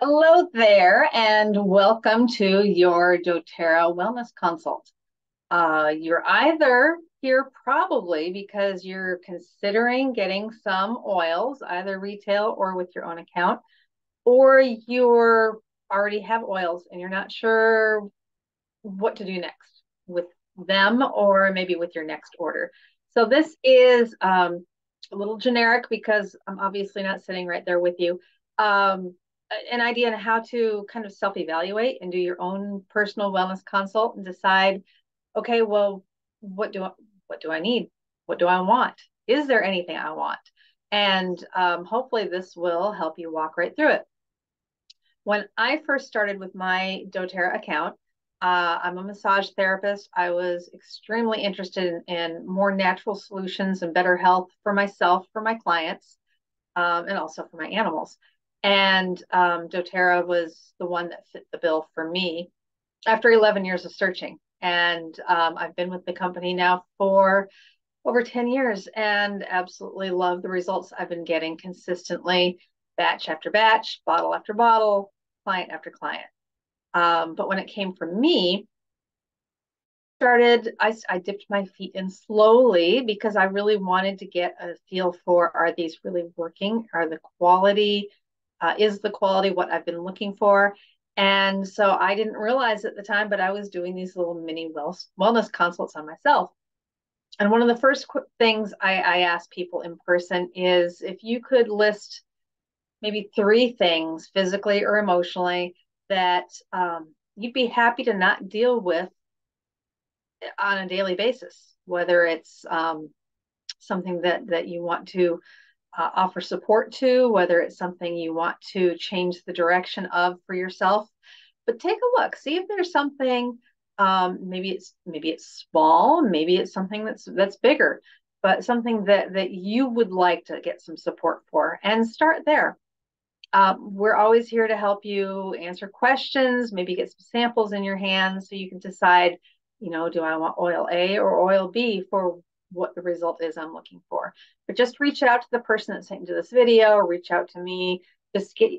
Hello there, and welcome to your doTERRA Wellness Consult. Uh, you're either here probably because you're considering getting some oils, either retail or with your own account, or you're already have oils and you're not sure what to do next with them or maybe with your next order. So this is um, a little generic because I'm obviously not sitting right there with you. Um, an idea on how to kind of self-evaluate and do your own personal wellness consult and decide, okay, well, what do I, what do I need? What do I want? Is there anything I want? And um, hopefully this will help you walk right through it. When I first started with my doTERRA account, uh, I'm a massage therapist. I was extremely interested in, in, more natural solutions and better health for myself, for my clients, um, and also for my animals. And um, doTERRA was the one that fit the bill for me after 11 years of searching. And um, I've been with the company now for over 10 years and absolutely love the results I've been getting consistently, batch after batch, bottle after bottle, client after client. Um, but when it came from me, started I, I dipped my feet in slowly because i really wanted to get a feel for are these really working are the quality uh, is the quality what I've been looking for? And so I didn't realize at the time, but I was doing these little mini wellness consults on myself. And one of the first things I, I ask people in person is if you could list maybe three things physically or emotionally that um, you'd be happy to not deal with on a daily basis, whether it's um, something that that you want to uh, offer support to, whether it's something you want to change the direction of for yourself. But take a look, see if there's something. Um, maybe it's maybe it's small, maybe it's something that's that's bigger, but something that that you would like to get some support for, and start there. Um, we're always here to help you answer questions, maybe get some samples in your hands so you can decide, you know, do I want oil A or oil B for what the result is I'm looking for. But just reach out to the person that sent you this video, reach out to me, just get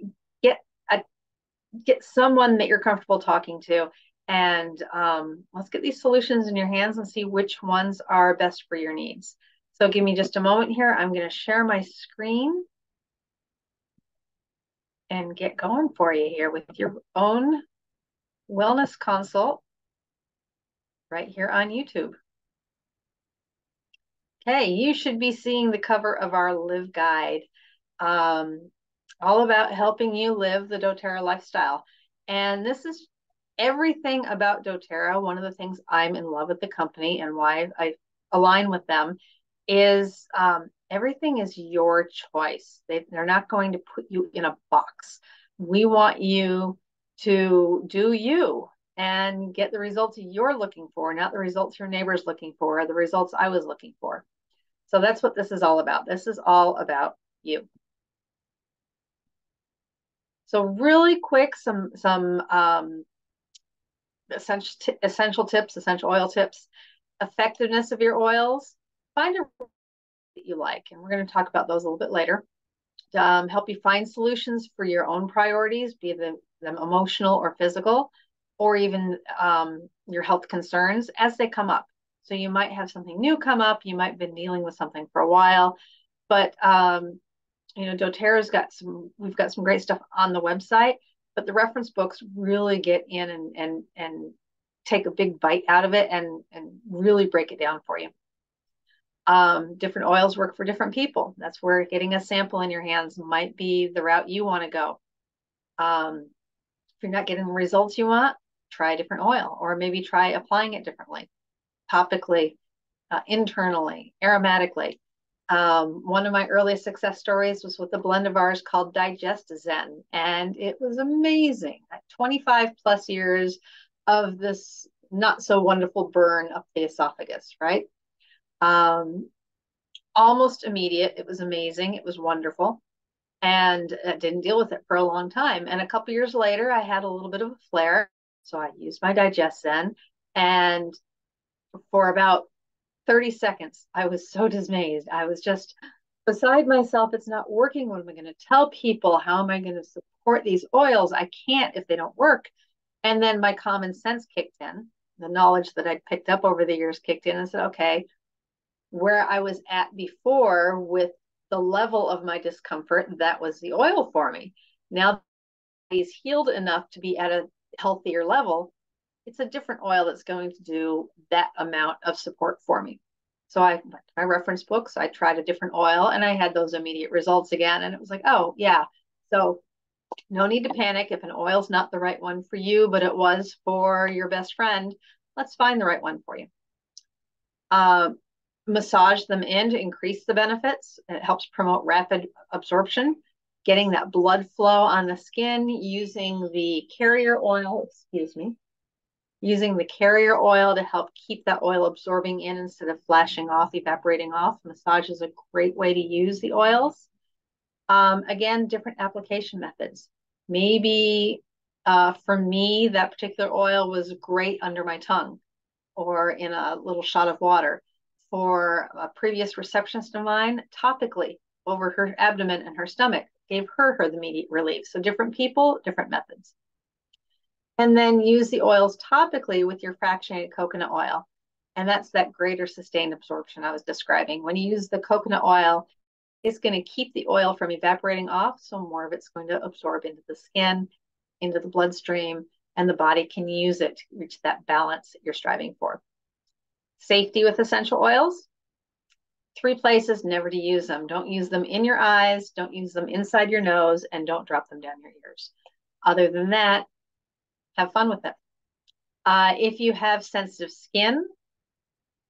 get a get someone that you're comfortable talking to and um, let's get these solutions in your hands and see which ones are best for your needs. So give me just a moment here. I'm going to share my screen and get going for you here with your own wellness consult right here on YouTube. Okay, you should be seeing the cover of our Live Guide, um, all about helping you live the doTERRA lifestyle. And this is everything about doTERRA. One of the things I'm in love with the company and why I align with them is um, everything is your choice. They, they're not going to put you in a box. We want you to do you and get the results you're looking for, not the results your neighbor's looking for, or the results I was looking for. So that's what this is all about. This is all about you. So really quick, some some um, essential essential tips, essential oil tips, effectiveness of your oils. Find a that you like, and we're going to talk about those a little bit later. Um, help you find solutions for your own priorities, be them, them emotional or physical or even um, your health concerns as they come up. So you might have something new come up. You might have been dealing with something for a while, but um, you know, DoTerra's got some. We've got some great stuff on the website, but the reference books really get in and and and take a big bite out of it and and really break it down for you. Um, different oils work for different people. That's where getting a sample in your hands might be the route you want to go. Um, if you're not getting the results you want, try a different oil or maybe try applying it differently, topically, uh, internally, aromatically. Um, one of my earliest success stories was with a blend of ours called Digest Zen, and it was amazing. 25 plus years of this not so wonderful burn up the esophagus, right? Um, almost immediate. It was amazing. It was wonderful. And I didn't deal with it for a long time. And a couple years later, I had a little bit of a flare so I used my Digest Zen. And for about 30 seconds, I was so dismayed. I was just beside myself. It's not working. What am I going to tell people? How am I going to support these oils? I can't if they don't work. And then my common sense kicked in. The knowledge that I'd picked up over the years kicked in and said, okay, where I was at before with the level of my discomfort, that was the oil for me. Now he's healed enough to be at a healthier level. It's a different oil that's going to do that amount of support for me. So I went to my reference books, I tried a different oil and I had those immediate results again. And it was like, oh, yeah. So no need to panic if an oil's not the right one for you, but it was for your best friend. Let's find the right one for you. Uh, massage them in to increase the benefits. It helps promote rapid absorption, getting that blood flow on the skin using the carrier oil, excuse me, using the carrier oil to help keep that oil absorbing in instead of flashing off, evaporating off. Massage is a great way to use the oils. Um, again, different application methods. Maybe uh, for me, that particular oil was great under my tongue or in a little shot of water. For a previous receptionist of mine, topically over her abdomen and her stomach gave her her the immediate relief. So different people, different methods. And then use the oils topically with your fractionated coconut oil. And that's that greater sustained absorption I was describing. When you use the coconut oil, it's going to keep the oil from evaporating off. So more of it's going to absorb into the skin, into the bloodstream, and the body can use it to reach that balance that you're striving for. Safety with essential oils. Three places never to use them. Don't use them in your eyes, don't use them inside your nose, and don't drop them down your ears. Other than that, have fun with it. Uh, if you have sensitive skin,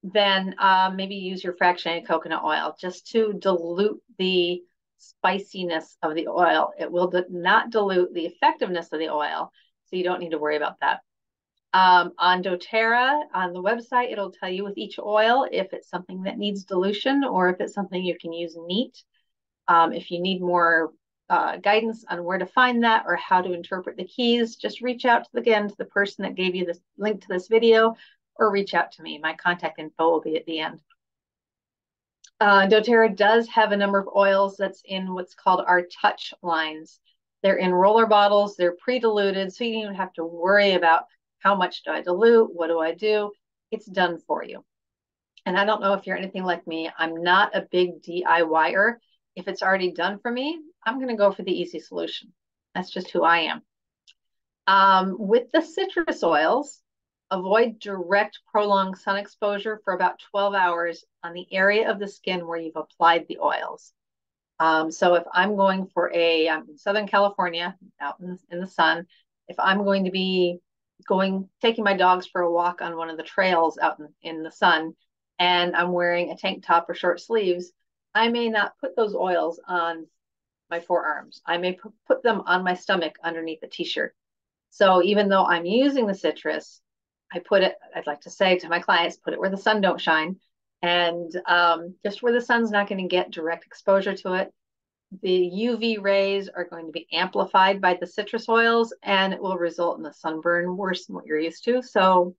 then uh, maybe use your fractionated coconut oil just to dilute the spiciness of the oil. It will not dilute the effectiveness of the oil, so you don't need to worry about that. Um, on doTERRA, on the website, it'll tell you with each oil if it's something that needs dilution or if it's something you can use neat. Um, if you need more uh, guidance on where to find that or how to interpret the keys, just reach out to, again to the person that gave you this link to this video or reach out to me. My contact info will be at the end. Uh, doTERRA does have a number of oils that's in what's called our touch lines. They're in roller bottles, they're pre-diluted, so you don't even have to worry about how much do I dilute, what do I do? It's done for you. And I don't know if you're anything like me, I'm not a big DIYer. If it's already done for me, I'm going to go for the easy solution. That's just who I am. Um, with the citrus oils, avoid direct prolonged sun exposure for about 12 hours on the area of the skin where you've applied the oils. Um, so if I'm going for a, I'm in Southern California, out in, in the sun, if I'm going to be going, taking my dogs for a walk on one of the trails out in, in the sun, and I'm wearing a tank top or short sleeves, I may not put those oils on my forearms. I may put them on my stomach underneath the t-shirt. So even though I'm using the citrus, I put it, I'd like to say to my clients, put it where the sun don't shine and um, just where the sun's not going to get direct exposure to it. The UV rays are going to be amplified by the citrus oils and it will result in a sunburn worse than what you're used to. So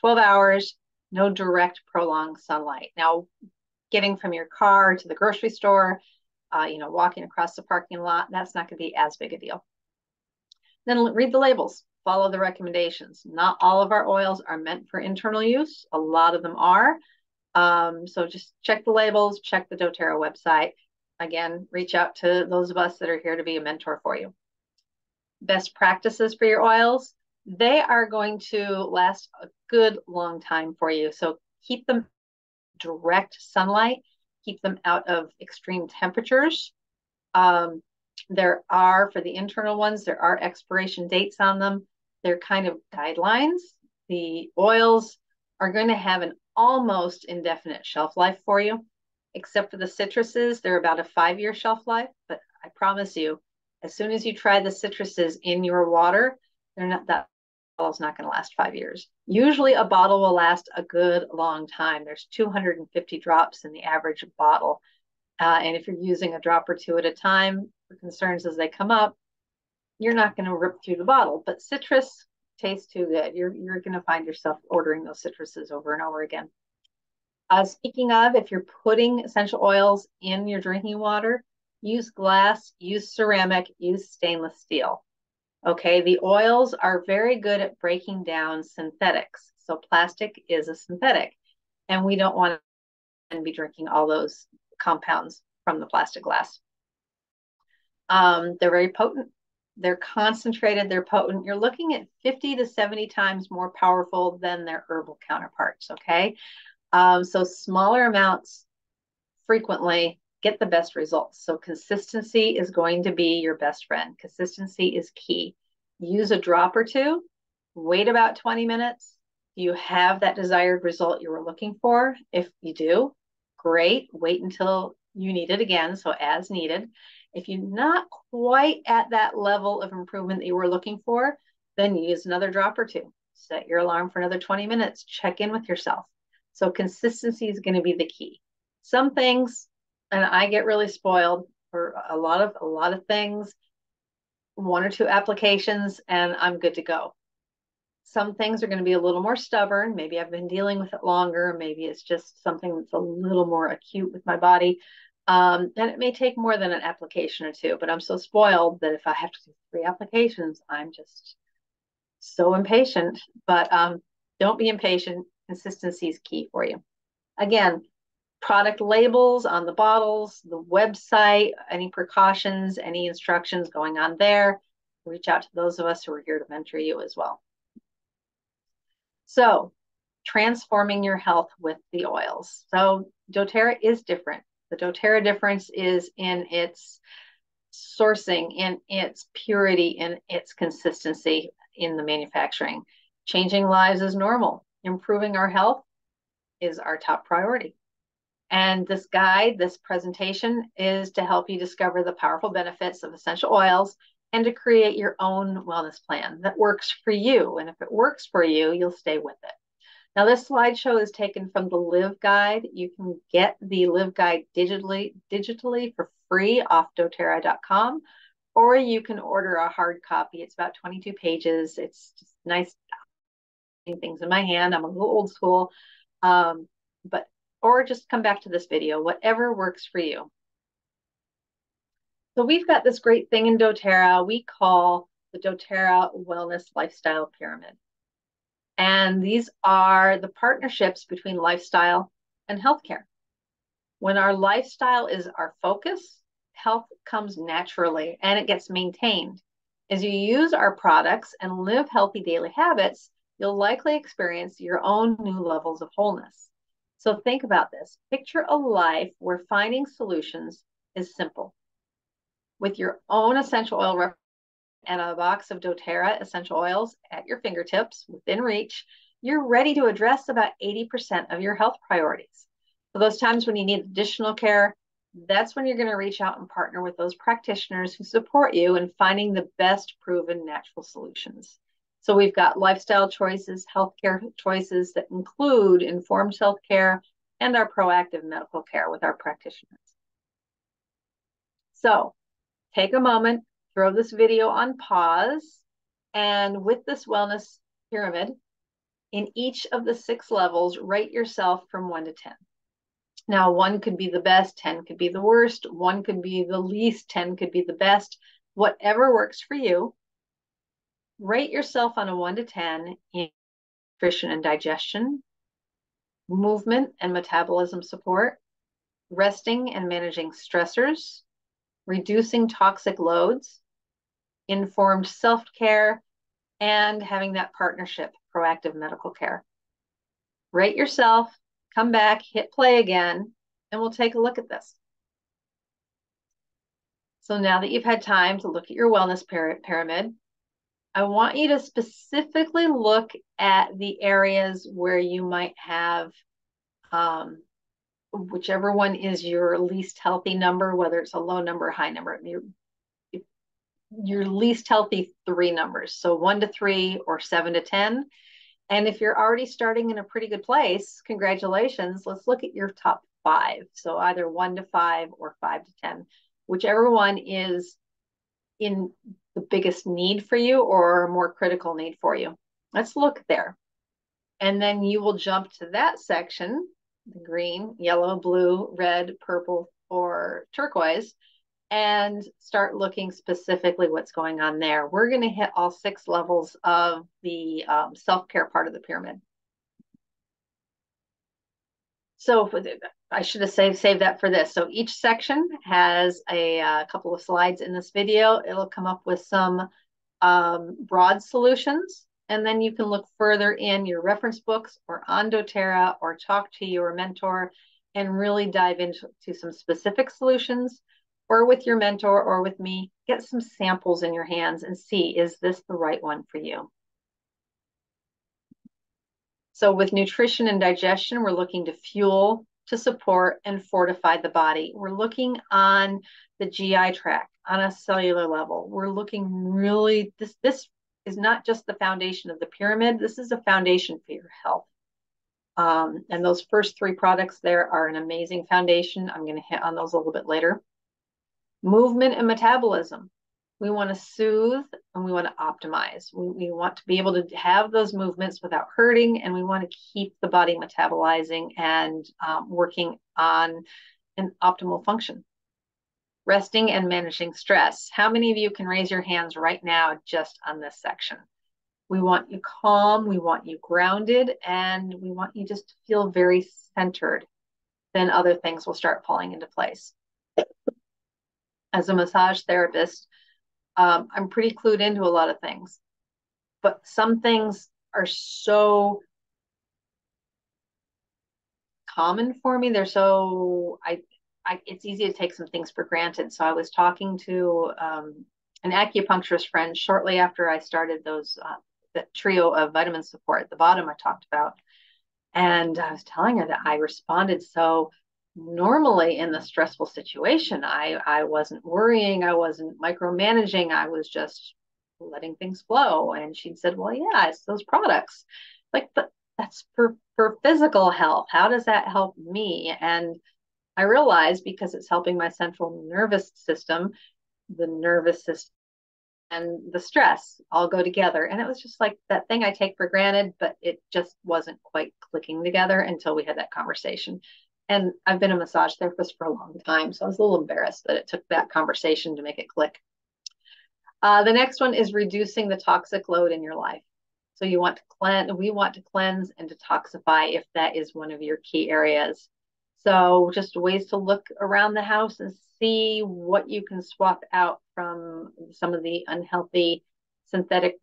12 hours, no direct prolonged sunlight. Now, getting from your car to the grocery store, uh, you know, walking across the parking lot, that's not going to be as big a deal. Then read the labels, follow the recommendations. Not all of our oils are meant for internal use. A lot of them are. Um, so just check the labels, check the doTERRA website. Again, reach out to those of us that are here to be a mentor for you. Best practices for your oils. They are going to last a good long time for you. So keep them direct sunlight keep them out of extreme temperatures. Um, there are, for the internal ones, there are expiration dates on them. They're kind of guidelines. The oils are going to have an almost indefinite shelf life for you, except for the citruses. They're about a five year shelf life, but I promise you, as soon as you try the citruses in your water, they're not that bottle's not going to last five years. Usually a bottle will last a good long time. There's 250 drops in the average bottle. Uh, and if you're using a drop or two at a time for concerns as they come up, you're not going to rip through the bottle. But citrus tastes too good. You're, you're going to find yourself ordering those citruses over and over again. Uh, speaking of, if you're putting essential oils in your drinking water, use glass, use ceramic, use stainless steel. Okay, the oils are very good at breaking down synthetics. So plastic is a synthetic, and we don't want to be drinking all those compounds from the plastic glass. Um, they're very potent. They're concentrated, they're potent. You're looking at 50 to 70 times more powerful than their herbal counterparts, okay? Um, so smaller amounts frequently get the best results. So consistency is going to be your best friend. Consistency is key. Use a drop or two, wait about 20 minutes. Do you have that desired result you were looking for? If you do, great. Wait until you need it again, so as needed. If you're not quite at that level of improvement that you were looking for, then use another drop or two. Set your alarm for another 20 minutes. Check in with yourself. So consistency is going to be the key. Some things, and I get really spoiled for a lot of a lot of things, one or two applications, and I'm good to go. Some things are going to be a little more stubborn. Maybe I've been dealing with it longer. Maybe it's just something that's a little more acute with my body. Um, and it may take more than an application or two, but I'm so spoiled that if I have to do three applications, I'm just so impatient. But um, don't be impatient. Consistency is key for you. Again, product labels on the bottles, the website, any precautions, any instructions going on there. Reach out to those of us who are here to mentor you as well. So, transforming your health with the oils. So, doTERRA is different. The doTERRA difference is in its sourcing, in its purity, in its consistency in the manufacturing. Changing lives is normal. Improving our health is our top priority. And this guide, this presentation is to help you discover the powerful benefits of essential oils and to create your own wellness plan that works for you. And if it works for you, you'll stay with it. Now, this slideshow is taken from the Live Guide. You can get the Live Guide digitally, digitally for free off doterra.com, or you can order a hard copy. It's about 22 pages. It's just nice things in my hand. I'm a little old school, um, but or just come back to this video, whatever works for you. So we've got this great thing in doTERRA we call the doTERRA Wellness Lifestyle Pyramid. And these are the partnerships between lifestyle and healthcare. When our lifestyle is our focus, health comes naturally and it gets maintained. As you use our products and live healthy daily habits, you'll likely experience your own new levels of wholeness. So think about this. Picture a life where finding solutions is simple. With your own essential oil and a box of doTERRA essential oils at your fingertips within reach, you're ready to address about 80% of your health priorities. For those times when you need additional care, that's when you're going to reach out and partner with those practitioners who support you in finding the best proven natural solutions. So we've got lifestyle choices, healthcare choices that include informed healthcare and our proactive medical care with our practitioners. So take a moment, throw this video on pause. And with this wellness pyramid, in each of the six levels, rate yourself from one to 10. Now, one could be the best, 10 could be the worst, one could be the least, 10 could be the best. Whatever works for you, rate yourself on a one to 10 in nutrition and digestion, movement and metabolism support, resting and managing stressors, reducing toxic loads, informed self care, and having that partnership, proactive medical care. Rate yourself, come back, hit play again, and we'll take a look at this. So now that you've had time to look at your wellness pyramid, I want you to specifically look at the areas where you might have um, whichever one is your least healthy number, whether it's a low number high number your least healthy three numbers. So one to three or seven to 10. And if you're already starting in a pretty good place, congratulations. Let's look at your top five. So either one to five or five to 10, whichever one is in the biggest need for you or more critical need for you. Let's look there. And then you will jump to that section the green, yellow, blue, red, purple, or turquoise, and start looking specifically what's going on there. We're going to hit all six levels of the um, self-care part of the pyramid. So I should have saved, saved that for this. So each section has a, a uh, couple of slides in this video. It'll come up with some um, broad solutions. And then you can look further in your reference books or on doTERRA or talk to your mentor and really dive into some specific solutions or with your mentor or with me, get some samples in your hands and see, is this the right one for you? So with nutrition and digestion, we're looking to fuel, to support, and fortify the body. We're looking on the GI tract on a cellular level. We're looking really, this, this is not just the foundation of the pyramid, this is a foundation for your health. Um, and those first three products there are an amazing foundation. I'm going to hit on those a little bit later. Movement and metabolism. We want to soothe and we want to optimize. We, we want to be able to have those movements without hurting, and we want to keep the body metabolizing and um, working on an optimal function. Resting and managing stress. How many of you can raise your hands right now just on this section? We want you calm, we want you grounded, and we want you just to feel very centered. Then other things will start falling into place. As a massage therapist, um, I'm pretty clued into a lot of things, but some things are so common for me. They're so I, I it's easy to take some things for granted. So I was talking to um, an acupuncturist friend shortly after I started those uh, trio of vitamin support at the bottom I talked about. And I was telling her that I responded so normally in the stressful situation. I, I wasn't worrying, I wasn't micromanaging, I was just letting things flow. And she said, Well, yeah, it's those products. Like, but that's for, for physical health. How does that help me? And I realized because it's helping my central nervous system, the nervous system and the stress all go together. And it was just like that thing I take for granted, but it just wasn't quite clicking together until we had that conversation. And I've been a massage therapist for a long time, so I was a little embarrassed that it took that conversation to make it click. Uh, the next one is reducing the toxic load in your life. So you want to cleanse, we want to cleanse and detoxify if that is one of your key areas. So just ways to look around the house and see what you can swap out from some of the unhealthy synthetic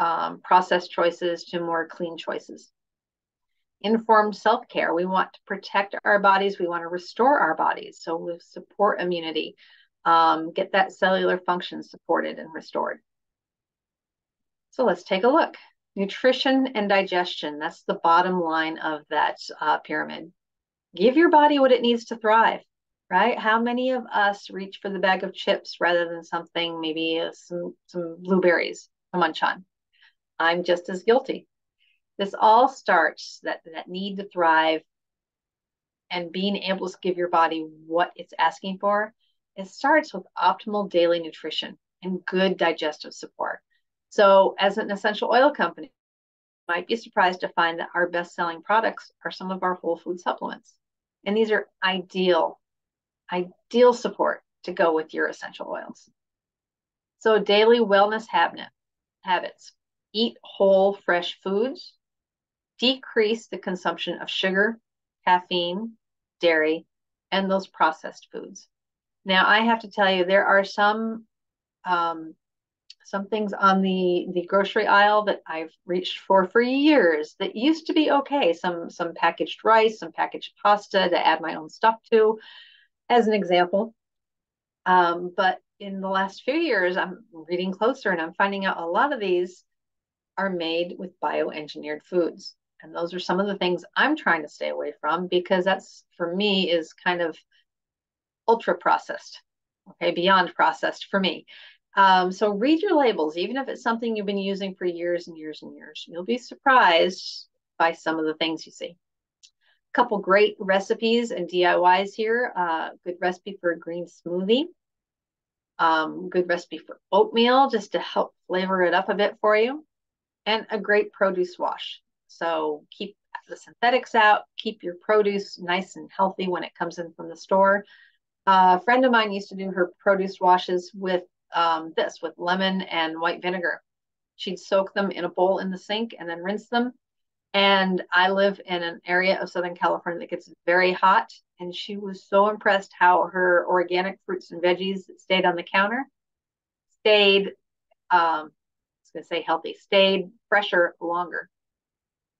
um, process choices to more clean choices. Informed self care. We want to protect our bodies. We want to restore our bodies. So we support immunity, um, get that cellular function supported and restored. So let's take a look. Nutrition and digestion. That's the bottom line of that uh, pyramid. Give your body what it needs to thrive right? How many of us reach for the bag of chips rather than something, maybe some, some blueberries to munch on? I'm just as guilty. This all starts that, that need to thrive and being able to give your body what it's asking for. It starts with optimal daily nutrition and good digestive support. So, as an essential oil company, you might be surprised to find that our best selling products are some of our whole food supplements. And these are ideal ideal support to go with your essential oils. So, daily wellness habit, habits eat whole, fresh foods, decrease the consumption of sugar, caffeine, dairy, and those processed foods. Now, I have to tell you, there are some um, some things on the the grocery aisle that I've reached for for years that used to be okay. Some some packaged rice, some packaged pasta to add my own stuff to as an example. Um, but in the last few years, I'm reading closer and I'm finding out a lot of these are made with bioengineered foods. And those are some of the things I'm trying to stay away from because that's for me is kind of ultra processed, okay, beyond processed for me. Um, so read your labels, even if it's something you've been using for years and years and years. You'll be surprised by some of the things you see A couple great recipes and DIYs here. Uh, good recipe for a green smoothie. Um, good recipe for oatmeal just to help flavor it up a bit for you. And a great produce wash. So keep the synthetics out, keep your produce nice and healthy when it comes in from the store. Uh, a friend of mine used to do her produce washes with um, this, with lemon and white vinegar. She'd soak them in a bowl in the sink and then rinse them. And I live in an area of Southern California that gets very hot. And she was so impressed how her organic fruits and veggies stayed on the counter stayed, um, I was going to say healthy, stayed fresher longer.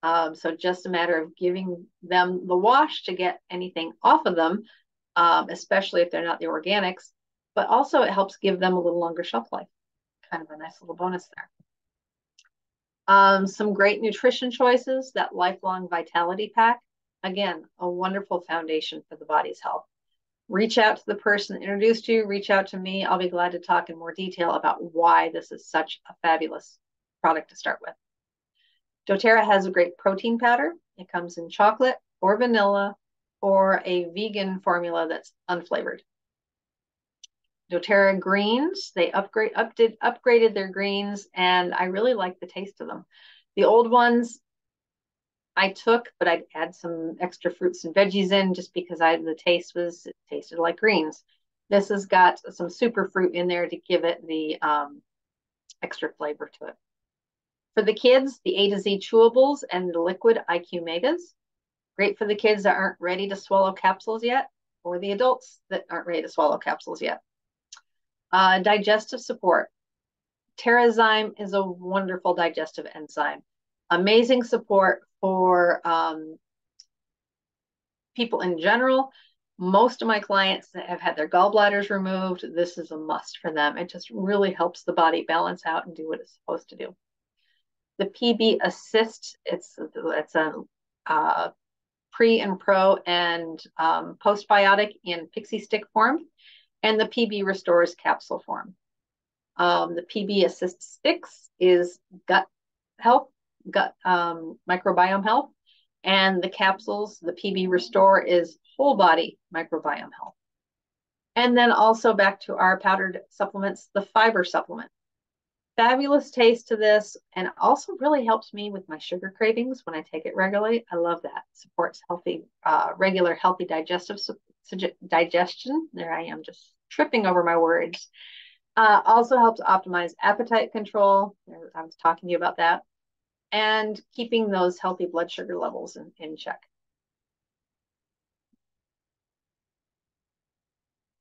Um, so just a matter of giving them the wash to get anything off of them, um, especially if they're not the organics. But also it helps give them a little longer shelf life. Kind of a nice little bonus there. Um, some great nutrition choices, that lifelong vitality pack. Again, a wonderful foundation for the body's health. Reach out to the person that introduced you, reach out to me. I'll be glad to talk in more detail about why this is such a fabulous product to start with. doTERRA has a great protein powder. It comes in chocolate or vanilla or a vegan formula that's unflavored doTERRA greens. They upgrade upgraded their greens, and I really like the taste of them. The old ones I took, but I'd add some extra fruits and veggies in just because I the taste was it tasted like greens. This has got some super fruit in there to give it the um, extra flavor to it. For the kids, the A to Z chewables and the liquid IQ Megas. Great for the kids that aren't ready to swallow capsules yet, or the adults that aren't ready to swallow capsules yet. Uh, digestive support. Terrazyme is a wonderful digestive enzyme. Amazing support for um, people in general. Most of my clients that have had their gallbladders removed, this is a must for them. It just really helps the body balance out and do what it's supposed to do. The PB Assist, it's, it's a uh, pre and pro and um, postbiotic in pixie stick form and the PB Restores capsule form. Um, the PB Assist Sticks is gut health, gut um, microbiome health, and the capsules, the PB Restore is whole body microbiome health. And then also back to our powdered supplements, the fiber supplement. Fabulous taste to this and also really helps me with my sugar cravings when I take it regularly. I love that. Supports healthy, uh, regular, healthy digestive digestion. There I am just tripping over my words. Uh, also helps optimize appetite control. I was talking to you about that. And keeping those healthy blood sugar levels in, in check.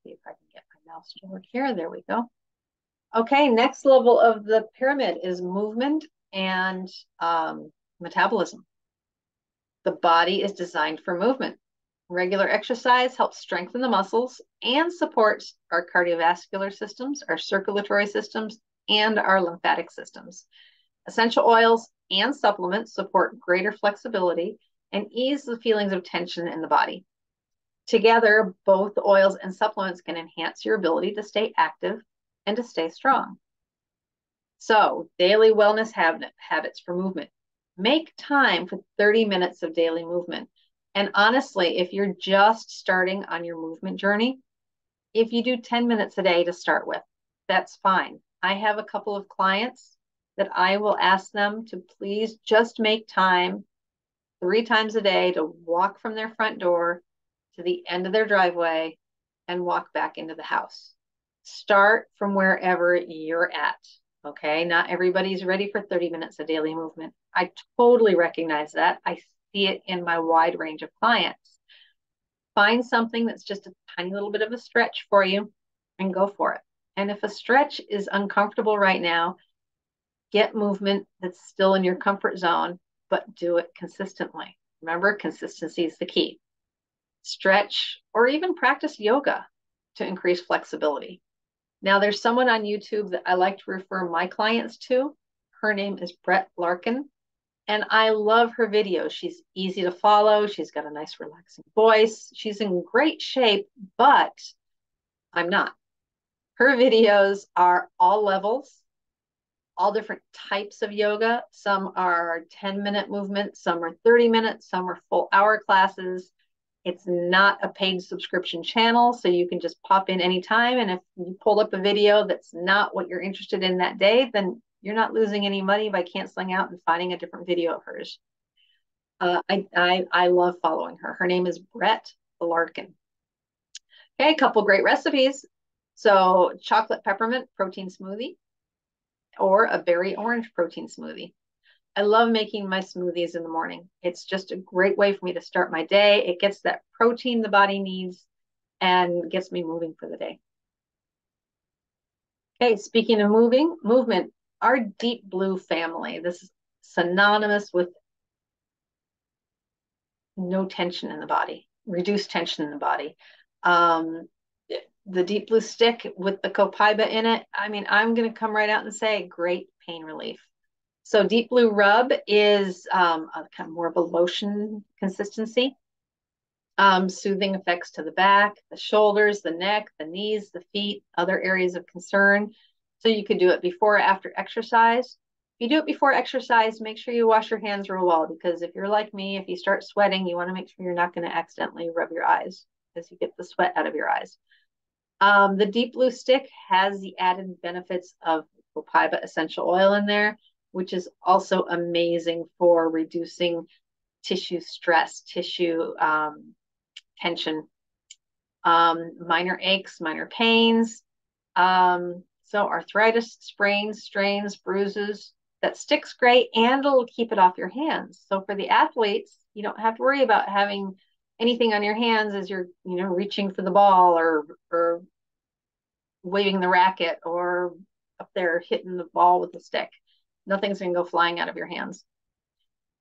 See if I can get my mouse to work here. There we go. Okay, next level of the pyramid is movement and um, metabolism. The body is designed for movement. Regular exercise helps strengthen the muscles and supports our cardiovascular systems, our circulatory systems, and our lymphatic systems. Essential oils and supplements support greater flexibility and ease the feelings of tension in the body. Together, both oils and supplements can enhance your ability to stay active and to stay strong. So, daily wellness habits for movement. Make time for 30 minutes of daily movement. And honestly, if you're just starting on your movement journey, if you do 10 minutes a day to start with, that's fine. I have a couple of clients that I will ask them to please just make time three times a day to walk from their front door to the end of their driveway and walk back into the house. Start from wherever you're at. Okay. Not everybody's ready for 30 minutes of daily movement. I totally recognize that. I see it in my wide range of clients. Find something that's just a tiny little bit of a stretch for you and go for it. And if a stretch is uncomfortable right now, get movement that's still in your comfort zone, but do it consistently. Remember, consistency is the key. Stretch or even practice yoga to increase flexibility. Now, there's someone on YouTube that I like to refer my clients to. Her name is Brett Larkin. And I love her videos. She's easy to follow. She's got a nice, relaxing voice. She's in great shape, but I'm not. Her videos are all levels, all different types of yoga. Some are 10 minute movements, some are 30 minutes, some are full hour classes. It's not a paid subscription channel, so you can just pop in anytime. And if you pull up a video that's not what you're interested in that day, then you're not losing any money by canceling out and finding a different video of hers. Uh, I, I, I love following her. Her name is Brett Larkin. Okay, a couple great recipes. So chocolate peppermint protein smoothie or a berry orange protein smoothie. I love making my smoothies in the morning. It's just a great way for me to start my day. It gets that protein the body needs and gets me moving for the day. Okay, speaking of moving, movement, our deep blue family, this is synonymous with no tension in the body, reduced tension in the body. Um, the deep blue stick with the copaiba in it, I mean, I'm going to come right out and say great pain relief. So deep blue rub is um, a kind of more of a lotion consistency. Um, soothing effects to the back, the shoulders, the neck, the knees, the feet, other areas of concern. So you could do it before or after exercise. If you do it before exercise, make sure you wash your hands real well because if you're like me, if you start sweating, you want to make sure you're not going to accidentally rub your eyes as you get the sweat out of your eyes. Um, the deep blue stick has the added benefits of copaiba essential oil in there, which is also amazing for reducing tissue stress, tissue um, tension, um, minor aches, minor pains. Um, so arthritis, sprains, strains, bruises, that sticks great and it'll keep it off your hands. So for the athletes, you don't have to worry about having anything on your hands as you're, you know, reaching for the ball or or waving the racket or up there hitting the ball with the stick. Nothing's going to go flying out of your hands.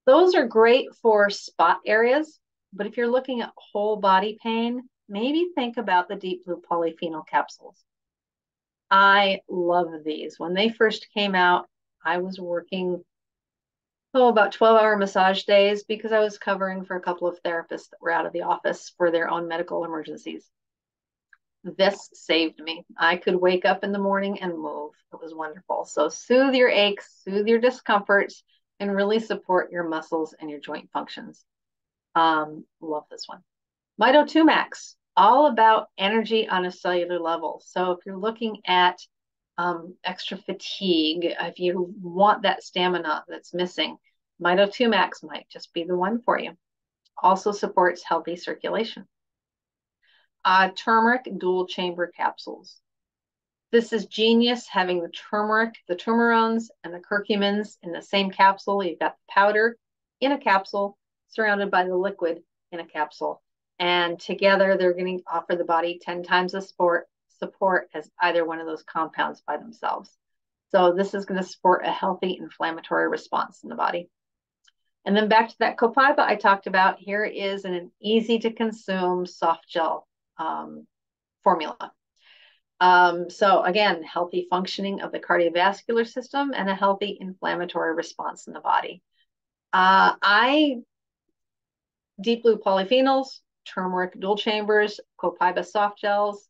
Those are great for spot areas, but if you're looking at whole body pain, maybe think about the deep blue polyphenol capsules. I love these. When they first came out, I was working oh about 12 hour massage days because I was covering for a couple of therapists that were out of the office for their own medical emergencies. This saved me. I could wake up in the morning and move. It was wonderful. So soothe your aches, soothe your discomforts, and really support your muscles and your joint functions. Um, love this one. Mito 2 Max, all about energy on a cellular level. So if you're looking at um, extra fatigue, if you want that stamina that's missing, Mito 2 Max might just be the one for you. Also supports healthy circulation. Uh, turmeric dual chamber capsules. This is genius having the turmeric, the turmerones, and the curcumins in the same capsule. You've got the powder in a capsule surrounded by the liquid in a capsule. And together they're going to offer the body 10 times the support, support as either one of those compounds by themselves. So this is going to support a healthy inflammatory response in the body. And then back to that copaiba I talked about, here is an easy to consume soft gel um, formula. Um, so again, healthy functioning of the cardiovascular system and a healthy inflammatory response in the body. Uh, I, deep blue polyphenols, turmeric dual chambers, copaiba soft gels,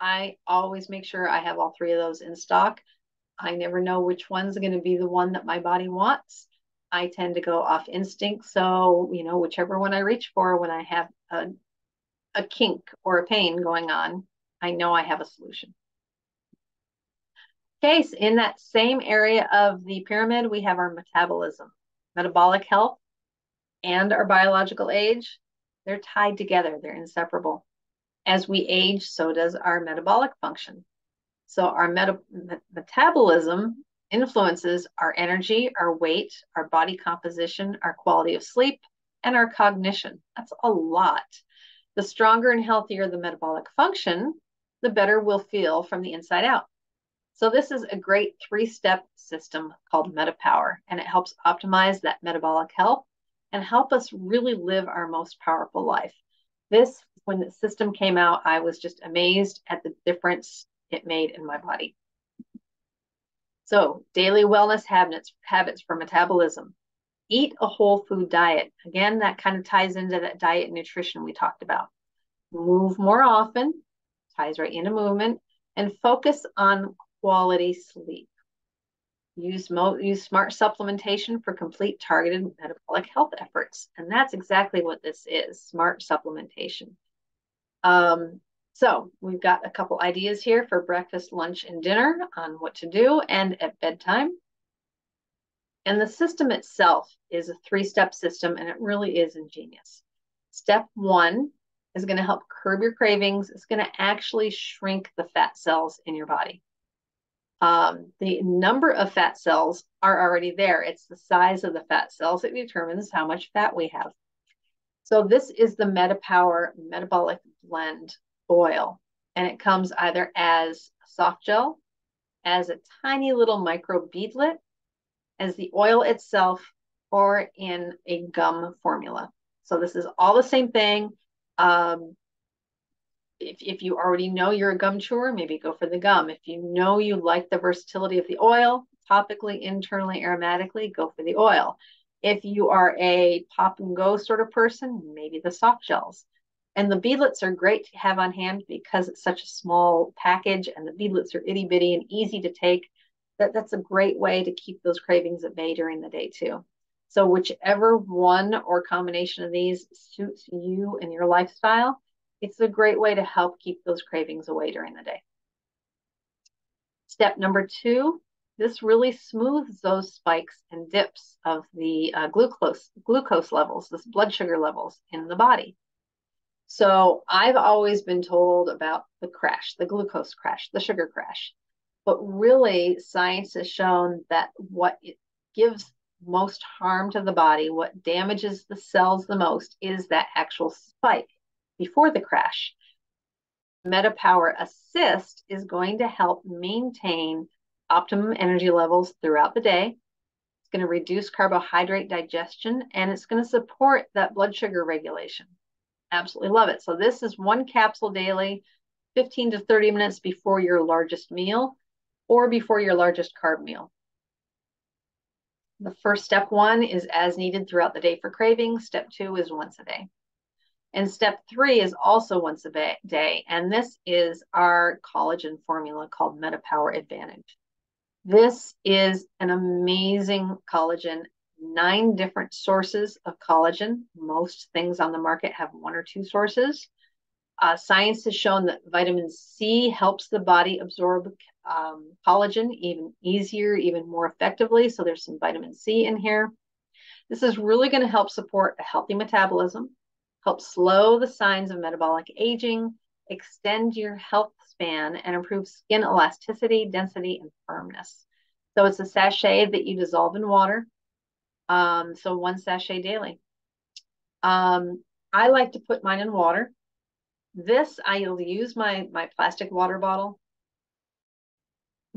I always make sure I have all three of those in stock. I never know which one's going to be the one that my body wants. I tend to go off instinct. So, you know, whichever one I reach for when I have a, a kink or a pain going on, I know I have a solution. So in that same area of the pyramid, we have our metabolism, metabolic health, and our biological age. They're tied together, they're inseparable. As we age, so does our metabolic function. So our meta metabolism influences our energy, our weight, our body composition, our quality of sleep, and our cognition. That's a lot. The stronger and healthier the metabolic function, the better we'll feel from the inside out. So this is a great three-step system called MetaPower, and it helps optimize that metabolic health and help us really live our most powerful life. This when the system came out, I was just amazed at the difference it made in my body. So, daily wellness habits, habits for metabolism. Eat a whole food diet. Again, that kind of ties into that diet and nutrition we talked about. Move more often, ties right into movement, and focus on quality sleep. Use, mo- use smart supplementation for complete targeted metabolic health efforts. And that's exactly what this is smart supplementation. Um, so we've got a couple ideas here for breakfast, lunch, and dinner on what to do and at bedtime. And the system itself is a three step system, and it really is ingenious. Step one is going to help curb your cravings, it's going to actually shrink the fat cells in your body. Um, the number of fat cells are already there. It's the size of the fat cells that determines how much fat we have. So this is the MetaPower Metabolic Blend Oil, and it comes either as soft gel, as a tiny little micro beadlet, as the oil itself, or in a gum formula. So this is all the same thing. Um, if, if you already know you're a gum chewer, maybe go for the gum. If you know you like the versatility of the oil, topically, internally, aromatically, go for the oil. If you are a pop and go sort of person, maybe the soft gels. And the beadlets are great to have on hand because it's such a small package and the beadlets are itty bitty and easy to take. That, that's a great way to keep those cravings at bay during the day too. So whichever one or combination of these suits you and your lifestyle, it's a great way to help keep those cravings away during the day. Step number two, this really smooths those spikes and dips of the uh, glucose, glucose levels, this blood sugar levels in the body. So I've always been told about the crash, the glucose crash, the sugar crash. But really, science has shown that what gives most harm to the body, what damages the cells the most, is that actual spike before the crash. MetaPower Assist is going to help maintain optimum energy levels throughout the day. It's going to reduce carbohydrate digestion and it's going to support that blood sugar regulation. Absolutely love it. So, this is one capsule daily, 15 to 30 minutes before your largest meal or before your largest carb meal. The first step one is as needed throughout the day for cravings. Step two is once a day. And step three is also once a day. And this is our collagen formula called MetaPower Advantage. This is an amazing collagen, nine different sources of collagen. Most things on the market have one or two sources. Uh, science has shown that vitamin C helps the body absorb um, collagen even easier, even more effectively. So there's some vitamin C in here. This is really going to help support a healthy metabolism, help slow the signs of metabolic aging, extend your health span, and improve skin elasticity, density, and firmness. So it's a sachet that you dissolve in water. Um, so one sachet daily. Um, I like to put mine in water. This, I'll use my, my plastic water bottle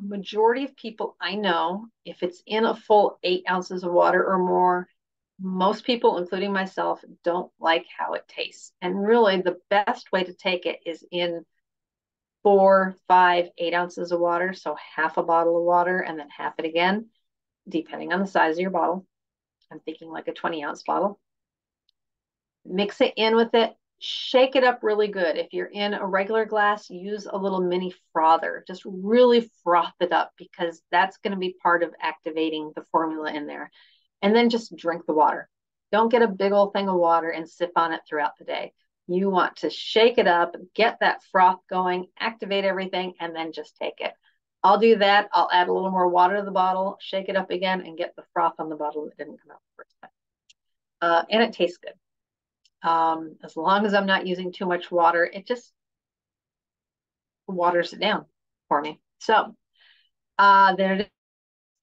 majority of people I know, if it's in a full eight ounces of water or more, most people, including myself, don't like how it tastes. And really, the best way to take it is in four, five, eight ounces of water. So half a bottle of water and then half it again, depending on the size of your bottle. I'm thinking like a 20 ounce bottle. Mix it in with it shake it up really good. If you're in a regular glass, use a little mini frother. Just really froth it up because that's going to be part of activating the formula in there. And then just drink the water. Don't get a big old thing of water and sip on it throughout the day. You want to shake it up, get that froth going, activate everything, and then just take it. I'll do that. I'll add a little more water to the bottle, shake it up again, and get the froth on the bottle that didn't come out the first time. Uh, and it tastes good. Um, as long as I'm not using too much water, it just waters it down for me. So uh, there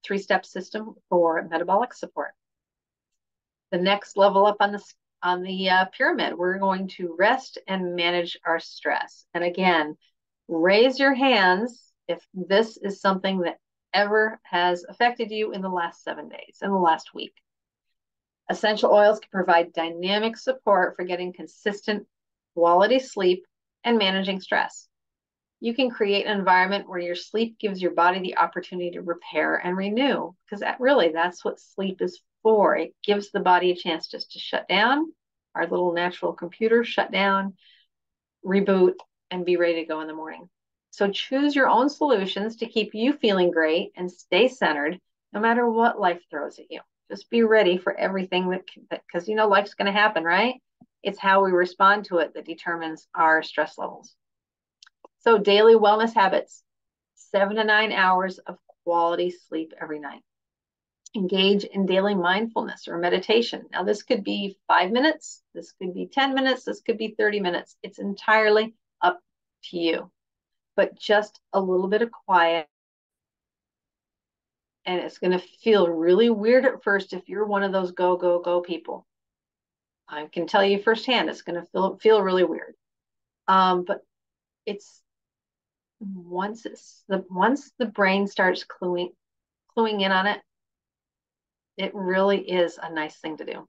three-step system for metabolic support. The next level up on the on the uh, pyramid, we're going to rest and manage our stress. And again, raise your hands if this is something that ever has affected you in the last seven days, in the last week. Essential oils can provide dynamic support for getting consistent quality sleep and managing stress. You can create an environment where your sleep gives your body the opportunity to repair and renew, because that really that's what sleep is for. It gives the body a chance just to shut down, our little natural computer shut down, reboot, and be ready to go in the morning. So choose your own solutions to keep you feeling great and stay centered no matter what life throws at you just be ready for everything that because you know life's going to happen right it's how we respond to it that determines our stress levels so daily wellness habits seven to nine hours of quality sleep every night Engage in daily mindfulness or meditation. Now, this could be five minutes, this could be 10 minutes, this could be 30 minutes. It's entirely up to you. But just a little bit of quiet. And it's going to feel really weird at first if you're one of those go, go, go people. I can tell you firsthand, it's going to feel feel really weird. Um, but it's once it's the once the brain starts cluing cluing in on it, it really is a nice thing to do.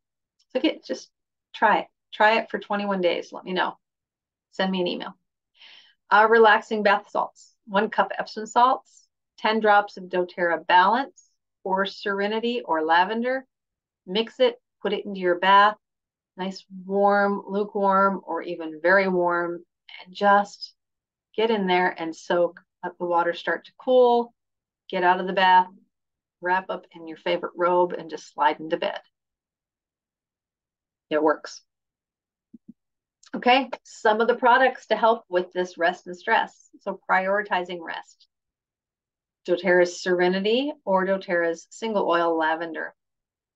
So get just try it. Try it for 21 days. Let me know. Send me an email. Uh, relaxing bath salts. One cup Epsom salts, 10 drops of doTERRA Balance or Serenity or lavender. Mix it, put it into your bath. Nice warm, lukewarm, or even very warm. And just get in there and soak. Let the water start to cool. Get out of the bath, wrap up in your favorite robe and just slide into bed. It works. Okay, some of the products to help with this rest and stress. So prioritizing rest. doTERRA's Serenity or doTERRA's single oil lavender.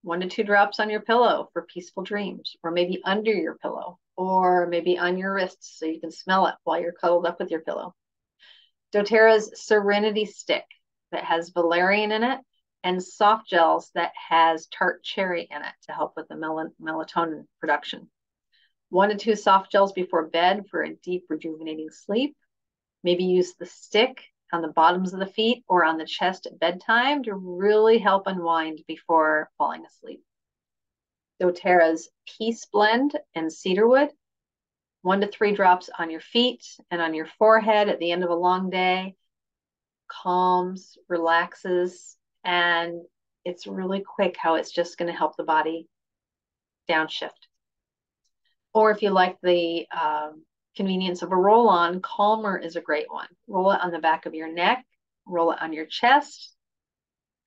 One to two drops on your pillow for peaceful dreams, or maybe under your pillow, or maybe on your wrists so you can smell it while you're cuddled up with your pillow. doTERRA's Serenity Stick that has valerian in it and soft gels that has tart cherry in it to help with the mel melatonin production. One to two soft gels before bed for a deep rejuvenating sleep. Maybe use the stick on the bottoms of the feet or on the chest at bedtime to really help unwind before falling asleep. doTERRA's Peace Blend and Cedarwood. One to three drops on your feet and on your forehead at the end of a long day. Calms, relaxes, and it's really quick how it's just going to help the body downshift. Or if you like the um, convenience of a roll on, Calmer is a great one. Roll it on the back of your neck, roll it on your chest.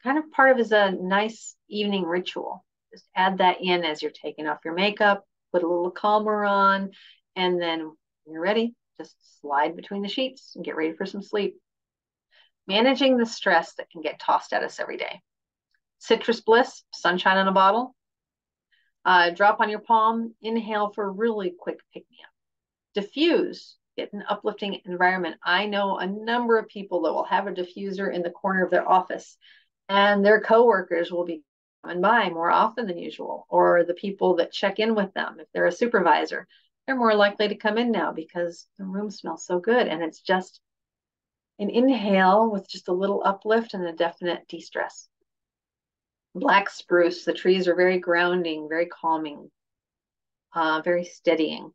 Kind of part of is a nice evening ritual. Just add that in as you're taking off your makeup, put a little Calmer on, and then when you're ready, just slide between the sheets and get ready for some sleep managing the stress that can get tossed at us every day. Citrus Bliss, sunshine in a bottle. Uh, drop on your palm, inhale for a really quick pick me up. Diffuse, get an uplifting environment. I know a number of people that will have a diffuser in the corner of their office, and their coworkers will be coming by more often than usual, or the people that check in with them. If they're a supervisor, they're more likely to come in now because the room smells so good and it's just an inhale with just a little uplift and a definite de-stress. Black spruce, the trees are very grounding, very calming, uh, very steadying.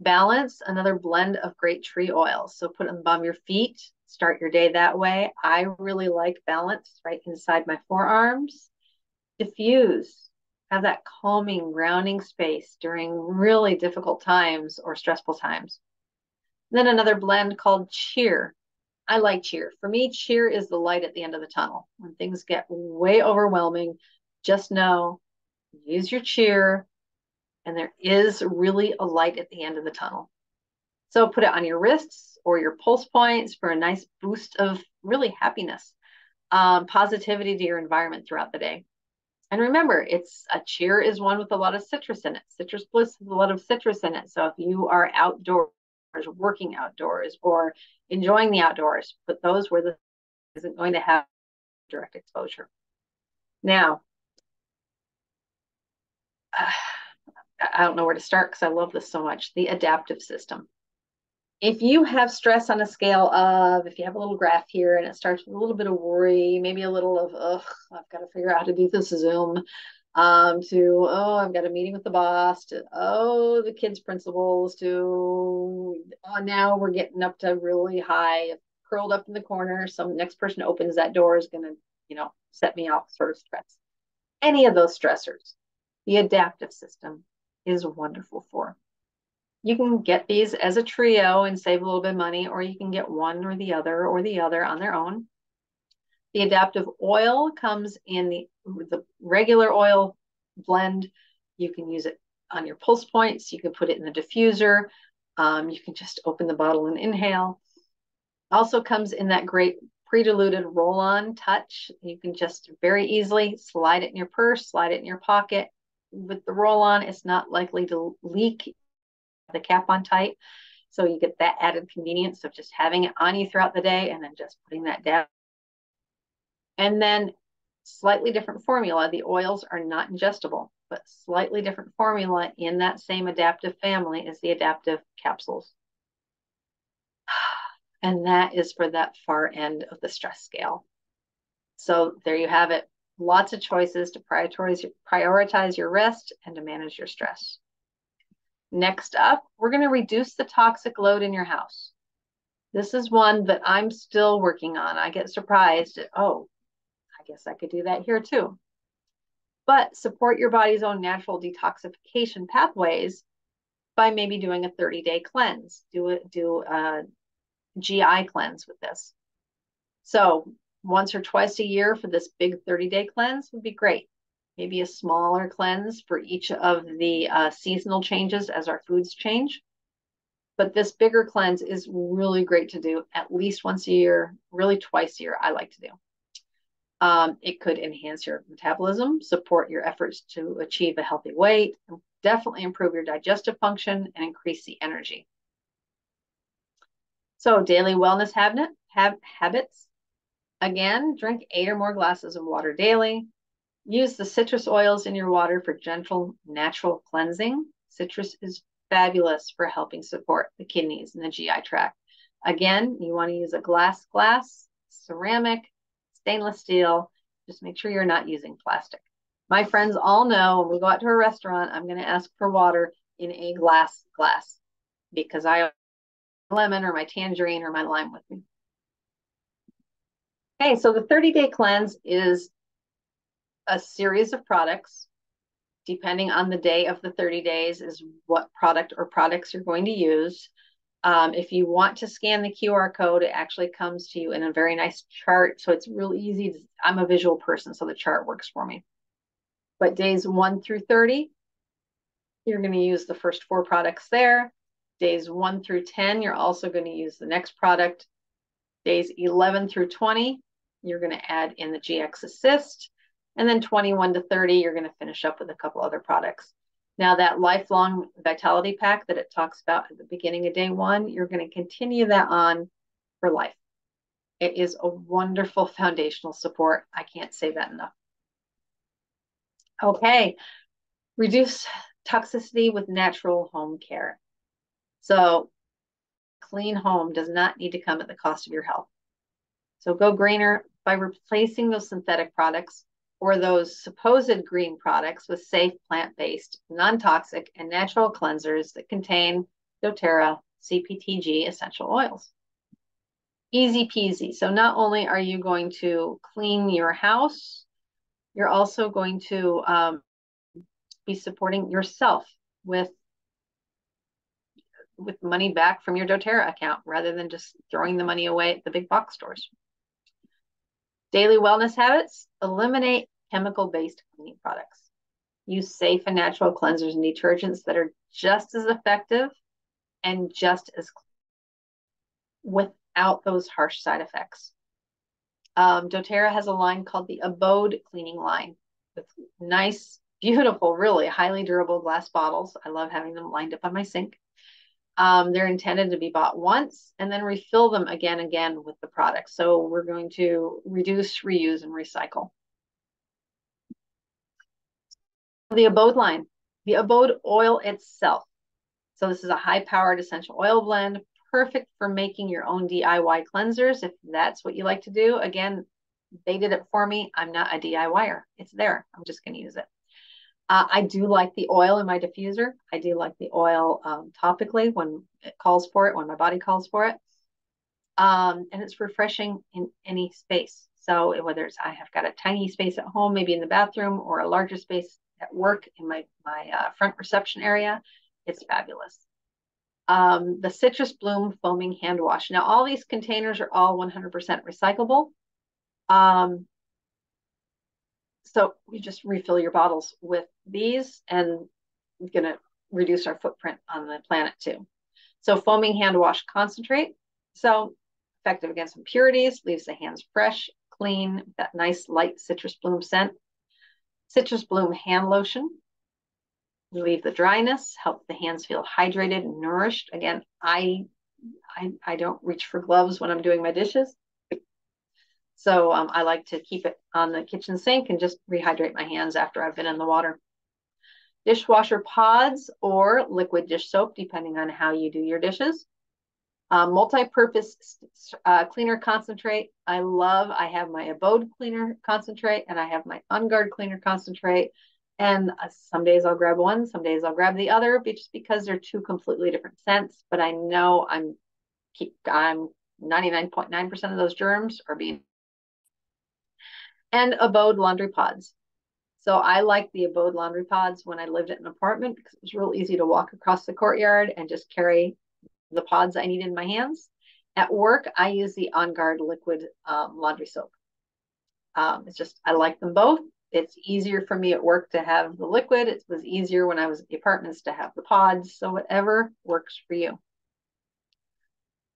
Balance, another blend of great tree oils. So put them on your feet, start your day that way. I really like balance right inside my forearms. Diffuse, have that calming, grounding space during really difficult times or stressful times. Then another blend called cheer. I like cheer. For me, cheer is the light at the end of the tunnel. When things get way overwhelming, just know, use your cheer, and there is really a light at the end of the tunnel. So put it on your wrists or your pulse points for a nice boost of really happiness, um, positivity to your environment throughout the day. And remember, it's a cheer is one with a lot of citrus in it. Citrus bliss has a lot of citrus in it. So if you are outdoors working outdoors or enjoying the outdoors, but those where the isn't going to have direct exposure. Now, uh, I don't know where to start because I love this so much. The adaptive system. If you have stress on a scale of, if you have a little graph here and it starts with a little bit of worry, maybe a little of, ugh, I've got to figure out how to do this Zoom, um, to oh i've got a meeting with the boss to oh the kids principals to oh, now we're getting up to really high curled up in the corner some next person opens that door is going to you know set me off sort of stress any of those stressors the adaptive system is wonderful for you can get these as a trio and save a little bit of money or you can get one or the other or the other on their own the adaptive oil comes in the, the regular oil blend. You can use it on your pulse points. You can put it in the diffuser. Um, you can just open the bottle and inhale. Also comes in that great pre-diluted roll-on touch. You can just very easily slide it in your purse, slide it in your pocket. With the roll-on, it's not likely to leak the cap on tight. So you get that added convenience of just having it on you throughout the day and then just putting that down. And then slightly different formula. The oils are not ingestible, but slightly different formula in that same adaptive family is the adaptive capsules. And that is for that far end of the stress scale. So there you have it. Lots of choices to prioritize, prioritize your rest and to manage your stress. Next up, we're going to reduce the toxic load in your house. This is one that I'm still working on. I get surprised at, oh, I guess I could do that here too. But support your body's own natural detoxification pathways by maybe doing a 30 day cleanse. Do it, do a GI cleanse with this. So once or twice a year for this big 30 day cleanse would be great maybe a smaller cleanse for each of the uh, seasonal changes as our foods change. But this bigger cleanse is really great to do at least once a year, really twice a year, I like to do. Um, it could enhance your metabolism, support your efforts to achieve a healthy weight, definitely improve your digestive function, and increase the energy. So, daily wellness habit, have, habits. Again, drink eight or more glasses of water daily. Use the citrus oils in your water for gentle, natural cleansing. Citrus is fabulous for helping support the kidneys and the GI tract. Again, you want to use a glass glass, ceramic, stainless steel. Just make sure you're not using plastic. My friends all know when we go out to a restaurant, I'm going to ask for water in a glass glass because I have lemon or my tangerine or my lime with me. Okay, so the 30 day cleanse is a series of products. Depending on the day of the 30 days, is what product or products you're going to use. Um, if you want to scan the QR code, it actually comes to you in a very nice chart. So it's really easy. To, I'm a visual person, so the chart works for me. But days 1 through 30, you're going to use the first four products there. Days 1 through 10, you're also going to use the next product. Days 11 through 20, you're going to add in the GX Assist. And then 21 to 30, you're going to finish up with a couple other products. Now, that lifelong vitality pack that it talks about at the beginning of day one, you're going to continue that on for life. It is a wonderful foundational support. I can't say that enough. Okay, reduce toxicity with natural home care. So, clean home does not need to come at the cost of your health. So, go greener by replacing those synthetic products or those supposed green products with safe plant-based, non-toxic, and natural cleansers that contain doTERRA CPTG essential oils. Easy peasy. So not only are you going to clean your house, you're also going to um, be supporting yourself with with money back from your doTERRA account rather than just throwing the money away at the big box stores. Daily wellness habits, eliminate chemical-based cleaning products. Use safe and natural cleansers and detergents that are just as effective and just as without those harsh side effects. Um, doTERRA has a line called the Abode cleaning line with nice, beautiful, really highly durable glass bottles. I love having them lined up on my sink. Um, they're intended to be bought once and then refill them again and again with the product. So we're going to reduce, reuse, and recycle. The Abode line, the Abode oil itself. So this is a high-powered essential oil blend, perfect for making your own DIY cleansers if that's what you like to do. Again, they did it for me. I'm not a DIYer. It's there. I'm just going to use it. Uh, I do like the oil in my diffuser. I do like the oil um, topically when it calls for it, when my body calls for it. Um, and it's refreshing in any space. So whether it's I have got a tiny space at home, maybe in the bathroom, or a larger space at work in my my uh, front reception area, it's fabulous. Um, the citrus bloom foaming hand wash. Now all these containers are all 100% recyclable. Um, so you just refill your bottles with these and we're going to reduce our footprint on the planet too. So foaming hand wash concentrate. So effective against impurities, leaves the hands fresh, clean, that nice light citrus bloom scent. Citrus bloom hand lotion, relieve the dryness, help the hands feel hydrated and nourished. Again, I, I, I don't reach for gloves when I'm doing my dishes. So um, I like to keep it on the kitchen sink and just rehydrate my hands after I've been in the water. Dishwasher pods or liquid dish soap, depending on how you do your dishes. Uh, multi-purpose uh, cleaner concentrate. I love, I have my Abode cleaner concentrate and I have my On Guard cleaner concentrate. And uh, some days I'll grab one, some days I'll grab the other, just because they're two completely different scents. But I know I'm keep I'm 99.9% of those germs are being and Abode laundry pods. So I like the Abode laundry pods when I lived in an apartment because it was real easy to walk across the courtyard and just carry the pods I need in my hands. At work, I use the On Guard liquid um, laundry soap. Um, it's just, I like them both. It's easier for me at work to have the liquid. It was easier when I was at the apartments to have the pods. So whatever works for you.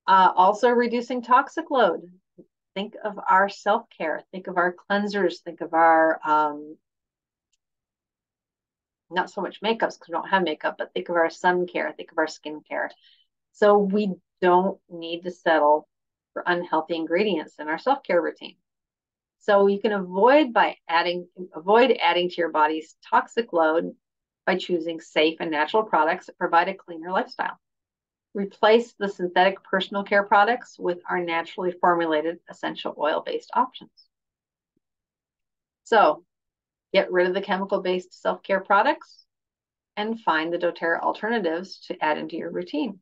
Uh, also reducing toxic load think of our self care, think of our cleansers, think of our um, not so much makeups because we don't have makeup, but think of our sun care, think of our skin care. So we don't need to settle for unhealthy ingredients in our self care routine. So you can avoid by adding avoid adding to your body's toxic load by choosing safe and natural products that provide a cleaner lifestyle. Replace the synthetic personal care products with our naturally formulated essential oil-based options. So get rid of the chemical-based self-care products and find the doTERRA alternatives to add into your routine.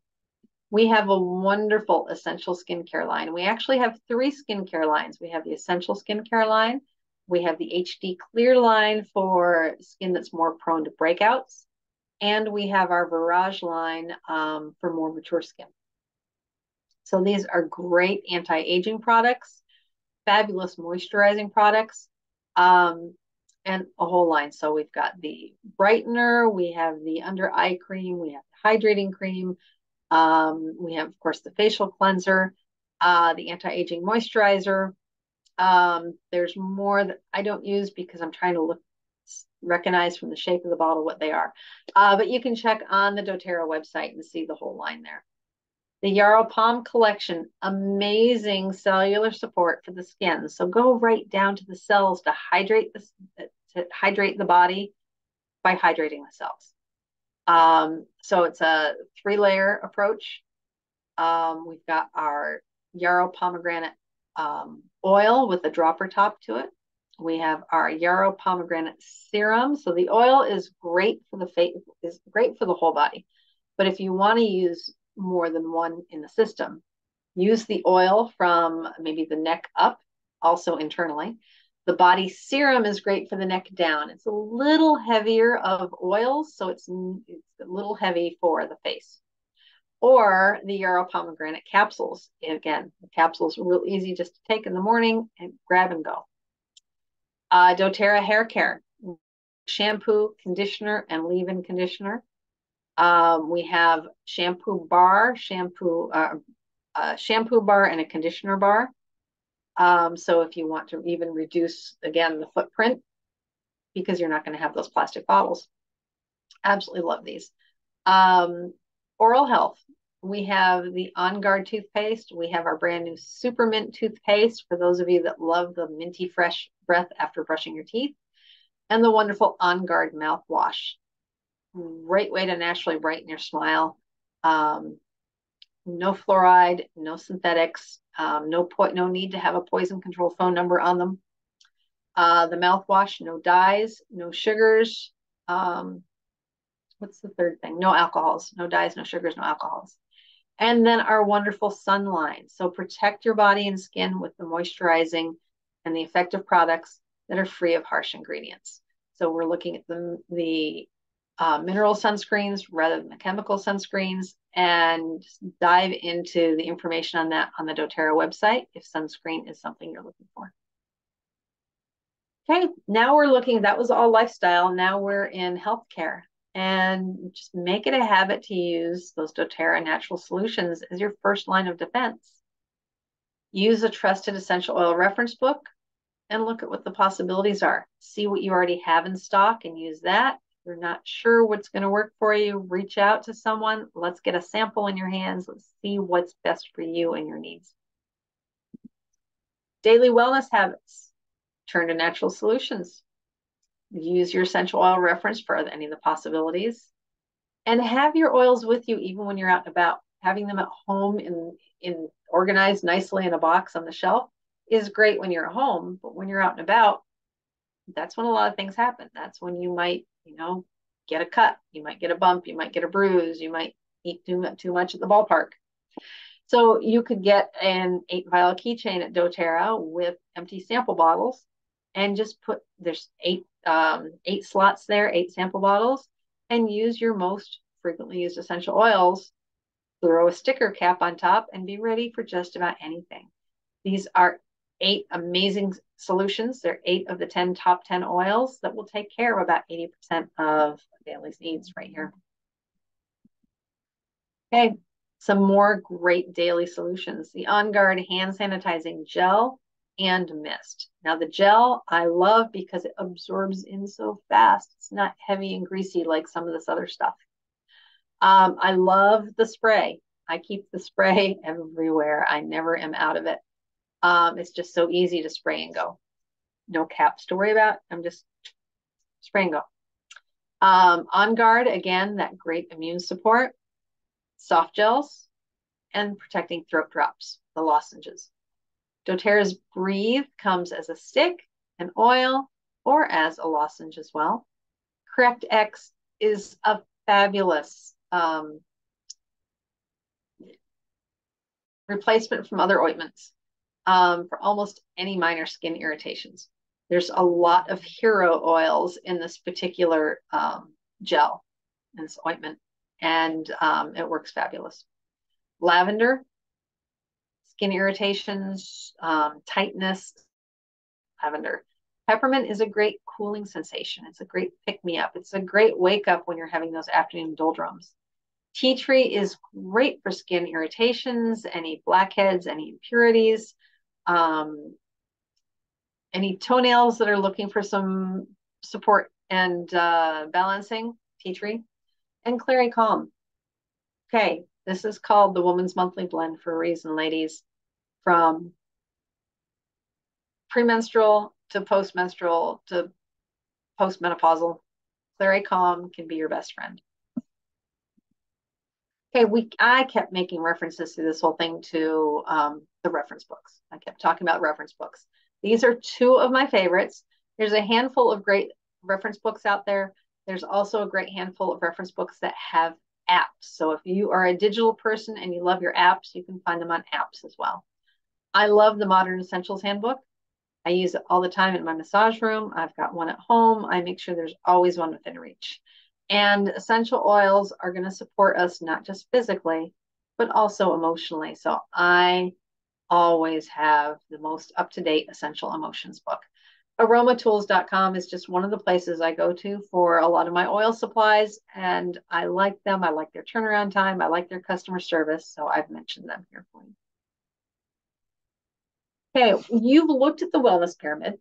We have a wonderful essential skincare line. We actually have three skincare lines. We have the essential skincare line. We have the HD clear line for skin that's more prone to breakouts. And we have our Veráge line um, for more mature skin. So these are great anti-aging products, fabulous moisturizing products, um, and a whole line. So we've got the brightener, we have the under eye cream, we have the hydrating cream, um, we have, of course, the facial cleanser, uh, the anti-aging moisturizer. Um, there's more that I don't use because I'm trying to look recognize from the shape of the bottle what they are. Uh, but you can check on the doTERRA website and see the whole line there. The Yarrow Pom Collection, amazing cellular support for the skin. So go right down to the cells to hydrate the, to hydrate the body by hydrating the cells. Um, so it's a three layer approach. Um, we've got our Yarrow pomegranate um, oil with a dropper top to it. We have our Yarrow pomegranate serum. So the oil is great for the face, is great for the whole body. But if you want to use more than one in the system, use the oil from maybe the neck up, also internally. The body serum is great for the neck down. It's a little heavier of oils, so it's, it's a little heavy for the face. Or the Yarrow pomegranate capsules. Again, the capsules are real easy just to take in the morning and grab and go. Uh, doTERRA hair care, shampoo, conditioner, and leave-in conditioner. Um, we have shampoo bar, shampoo, uh, uh, shampoo bar, and a conditioner bar. Um, so if you want to even reduce, again, the footprint, because you're not going to have those plastic bottles. Absolutely love these. Um, oral health. We have the On Guard toothpaste. We have our brand new Super Mint toothpaste for those of you that love the minty fresh breath after brushing your teeth. And the wonderful On Guard mouthwash. Great way to naturally brighten your smile. Um, no fluoride, no synthetics, um, no point, no need to have a poison control phone number on them. Uh, the mouthwash, no dyes, no sugars. Um, what's the third thing? No alcohols, no dyes, no sugars, no alcohols. And then our wonderful sun line. So protect your body and skin with the moisturizing and the effective products that are free of harsh ingredients. So we're looking at the, the uh, mineral sunscreens rather than the chemical sunscreens and dive into the information on that on the doTERRA website if sunscreen is something you're looking for. Okay, now we're looking, that was all lifestyle. Now we're in healthcare and just make it a habit to use those doTERRA natural solutions as your first line of defense. Use a trusted essential oil reference book and look at what the possibilities are. See what you already have in stock and use that. If you're not sure what's going to work for you, reach out to someone. Let's get a sample in your hands. Let's see what's best for you and your needs. Daily wellness habits. Turn to natural solutions. Use your essential oil reference for any of the possibilities. And have your oils with you even when you're out and about. Having them at home in, in organized nicely in a box on the shelf is great when you're at home, but when you're out and about, that's when a lot of things happen. That's when you might, you know, get a cut, you might get a bump, you might get a bruise, you might eat too, too much at the ballpark. So you could get an eight vial keychain at doTERRA with empty sample bottles and just put there's eight um, eight slots there, eight sample bottles, and use your most frequently used essential oils. Throw a sticker cap on top and be ready for just about anything. These are eight amazing solutions. They're eight of the 10 top 10 oils that will take care of about 80% of family's needs right here. Okay, some more great daily solutions. The On Guard hand sanitizing gel and mist. Now the gel I love because it absorbs in so fast. It's not heavy and greasy like some of this other stuff. Um, I love the spray. I keep the spray everywhere. I never am out of it. Um, it's just so easy to spray and go. No caps to worry about. I'm just spray and go. Um, on guard, again, that great immune support, soft gels, and protecting throat drops, the lozenges. doTERRA's Breathe comes as a stick, an oil, or as a lozenge as well. Correct-X is a fabulous um, replacement from other ointments um, for almost any minor skin irritations. There's a lot of hero oils in this particular um, gel, in this ointment, and um, it works fabulous. Lavender, skin irritations, um, tightness, lavender. Peppermint is a great cooling sensation. It's a great pick me up. It's a great wake up when you're having those afternoon doldrums. Tea tree is great for skin irritations, any blackheads, any impurities um, any toenails that are looking for some support and uh, balancing, tea tree, and Clary Calm. Okay, this is called the Woman's Monthly Blend for a reason, ladies. From premenstrual to postmenstrual to postmenopausal, Clary Calm can be your best friend. Okay, we I kept making references to this whole thing to um, the reference books. I kept talking about reference books. These are two of my favorites. There's a handful of great reference books out there. There's also a great handful of reference books that have apps. So if you are a digital person and you love your apps, you can find them on apps as well. I love the Modern Essentials Handbook. I use it all the time in my massage room. I've got one at home. I make sure there's always one within reach. And essential oils are going to support us not just physically, but also emotionally. So I always have the most up to date essential emotions book. Aromatools.com is just one of the places I go to for a lot of my oil supplies, and I like them. I like their turnaround time. I like their customer service. So I've mentioned them here for you. Okay, you've looked at the wellness pyramid.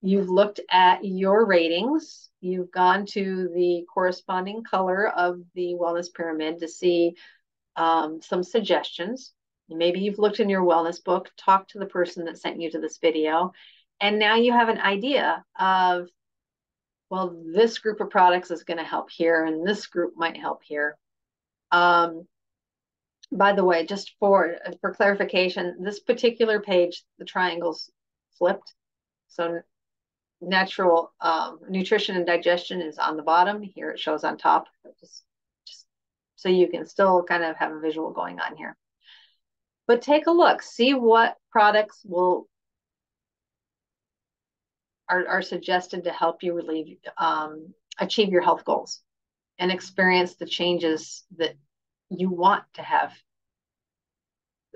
You've looked at your ratings. You've gone to the corresponding color of the wellness pyramid to see um, some suggestions. Maybe you've looked in your wellness book, talked to the person that sent you to this video, and now you have an idea of, well, this group of products is going to help here, and this group might help here. Um, by the way, just for for clarification, this particular page, the triangles flipped. So natural um, nutrition and digestion is on the bottom. Here it shows on top. Just, just so you can still kind of have a visual going on here. But take a look, see what products will are, are suggested to help you relieve um, achieve your health goals and experience the changes that you want to have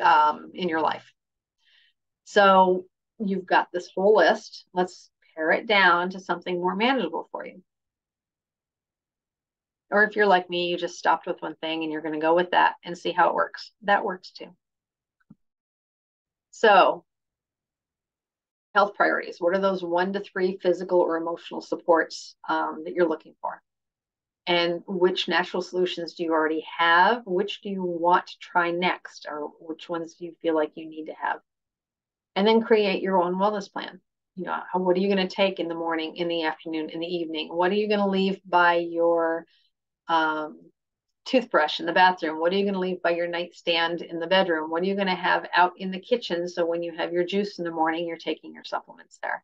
um, in your life. So you've got this whole list. Let's pare it down to something more manageable for you. Or if you're like me, you just stopped with one thing and you're going to go with that and see how it works. That works too. So, health priorities. What are those one to three physical or emotional supports um, that you're looking for? And which natural solutions do you already have? Which do you want to try next? Or which ones do you feel like you need to have? And then create your own wellness plan. You know, what are you going to take in the morning, in the afternoon, in the evening? What are you going to leave by your um, toothbrush in the bathroom? What are you going to leave by your nightstand in the bedroom? What are you going to have out in the kitchen? So when you have your juice in the morning, you're taking your supplements there.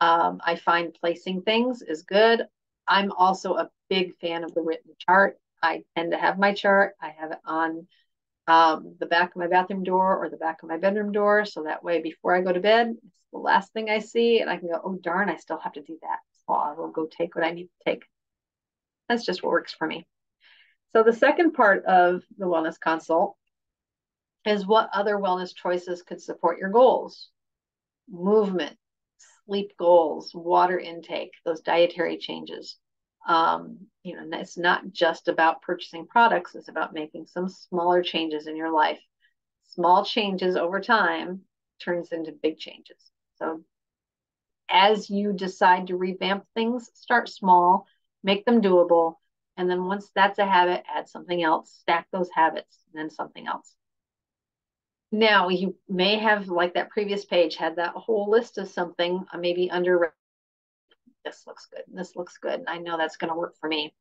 Um, I find placing things is good. I'm also a big fan of the written chart. I tend to have my chart. I have it on um, the back of my bathroom door or the back of my bedroom door. So that way, before I go to bed, it's the last thing I see. And I can go, oh, darn, I still have to do that. So I will go take what I need to take. That's just what works for me. So the second part of the wellness consult is what other wellness choices could support your goals? Movement, sleep goals, water intake, those dietary changes. Um, you know, it's not just about purchasing products, it's about making some smaller changes in your life. Small changes over time turns into big changes. So as you decide to revamp things, start small, make them doable, and then once that's a habit, add something else, stack those habits, and then something else. Now you may have, like that previous page, had that whole list of something uh, maybe under this looks good, this looks good. And I know that's going to work for me.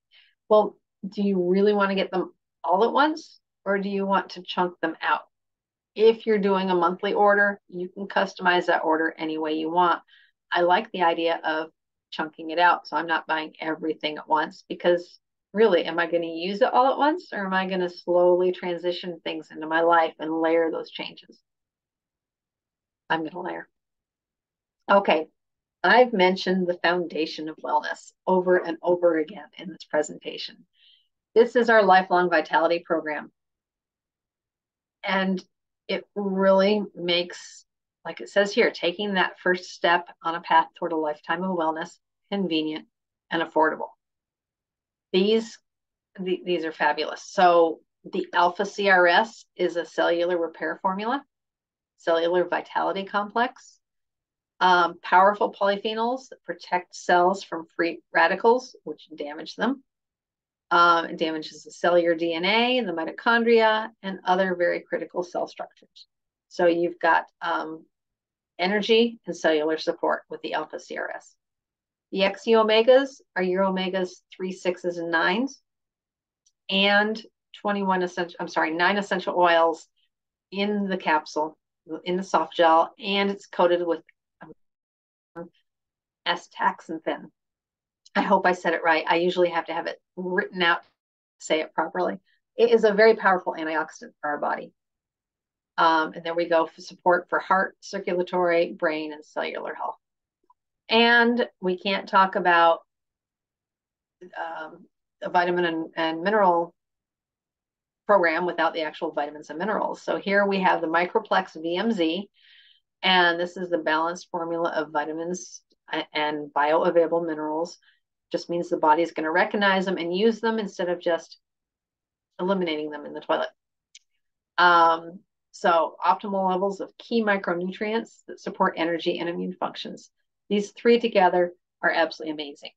Well, do you really want to get them all at once or do you want to chunk them out? If you're doing a monthly order, you can customize that order any way you want. I like the idea of chunking it out. So I'm not buying everything at once because really, am I going to use it all at once or am I going to slowly transition things into my life and layer those changes? I'm going to layer. Okay, I've mentioned the foundation of wellness over and over again in this presentation. This is our lifelong vitality program. And it really makes, like it says here, taking that first step on a path toward a lifetime of wellness convenient and affordable. These, the, these are fabulous. So the alpha CRS is a cellular repair formula, cellular vitality complex, um, powerful polyphenols that protect cells from free radicals, which damage them. Um, it damages the cellular DNA and the mitochondria and other very critical cell structures. So you've got um, energy and cellular support with the alpha CRS. The XE omegas are your omegas three, sixes, and nines, and 21 essential, I'm sorry, nine essential oils in the capsule, in the soft gel, and it's coated with astaxanthin. I hope I said it right. I usually have to have it written out, say it properly. It is a very powerful antioxidant for our body. Um, and then we go for support for heart, circulatory, brain, and cellular health. And we can't talk about um, a vitamin and, and mineral program without the actual vitamins and minerals. So here we have the Microplex VMZ, and this is the balanced formula of vitamins and bioavailable minerals. Just means the body is going to recognize them and use them instead of just eliminating them in the toilet. Um, so optimal levels of key micronutrients that support energy and immune functions. These three together are absolutely amazing.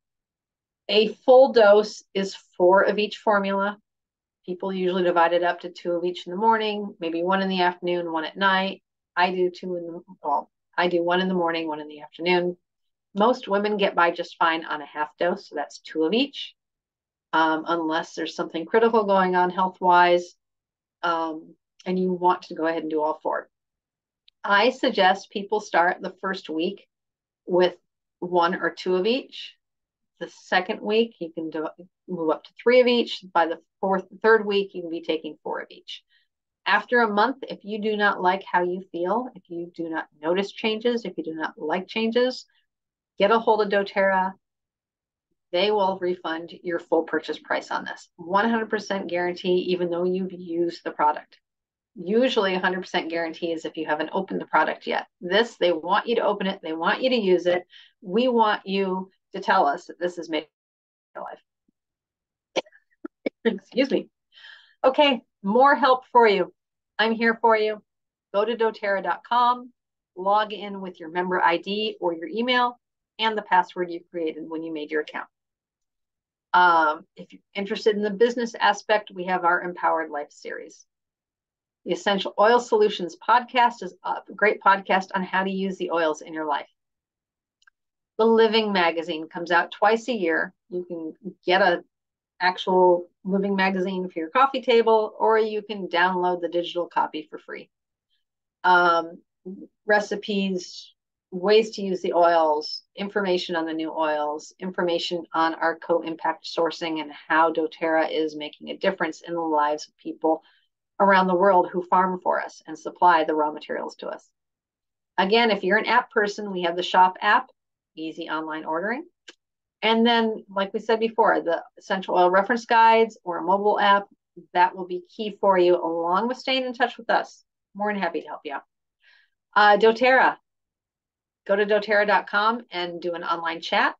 A full dose is four of each formula. People usually divide it up to two of each in the morning, maybe one in the afternoon, one at night. I do two in the well, I do one in the morning, one in the afternoon. Most women get by just fine on a half dose, so that's two of each, um, unless there's something critical going on health wise, um, and you want to go ahead and do all four. I suggest people start the first week with one or two of each. The second week, you can do, move up to three of each. By the fourth, third week, you can be taking four of each. After a month, if you do not like how you feel, if you do not notice changes, if you do not like changes, get a hold of doTERRA. They will refund your full purchase price on this. 100% guarantee, even though you've used the product usually 100% guarantee is if you haven't opened the product yet. This, they want you to open it, they want you to use it. We want you to tell us that this is made your life. Excuse me. Okay, more help for you. I'm here for you. go to doterra.com, log in with your member ID or your email and the password you created when you made your account. Um, if you're interested in the business aspect, we have our Empowered Life series. The Essential Oil Solutions podcast is a great podcast on how to use the oils in your life. The Living magazine comes out twice a year. You can get a actual living magazine for your coffee table, or you can download the digital copy for free. Um, recipes, ways to use the oils, information on the new oils, information on our co-impact sourcing and how doTERRA is making a difference in the lives of people around the world who farm for us and supply the raw materials to us. Again, if you're an app person, we have the shop app, easy online ordering. And then, like we said before, the essential oil reference guides or a mobile app, that will be key for you, along with staying in touch with us. More than happy to help you out. Uh, doTERRA, go to doterra.com and do an online chat.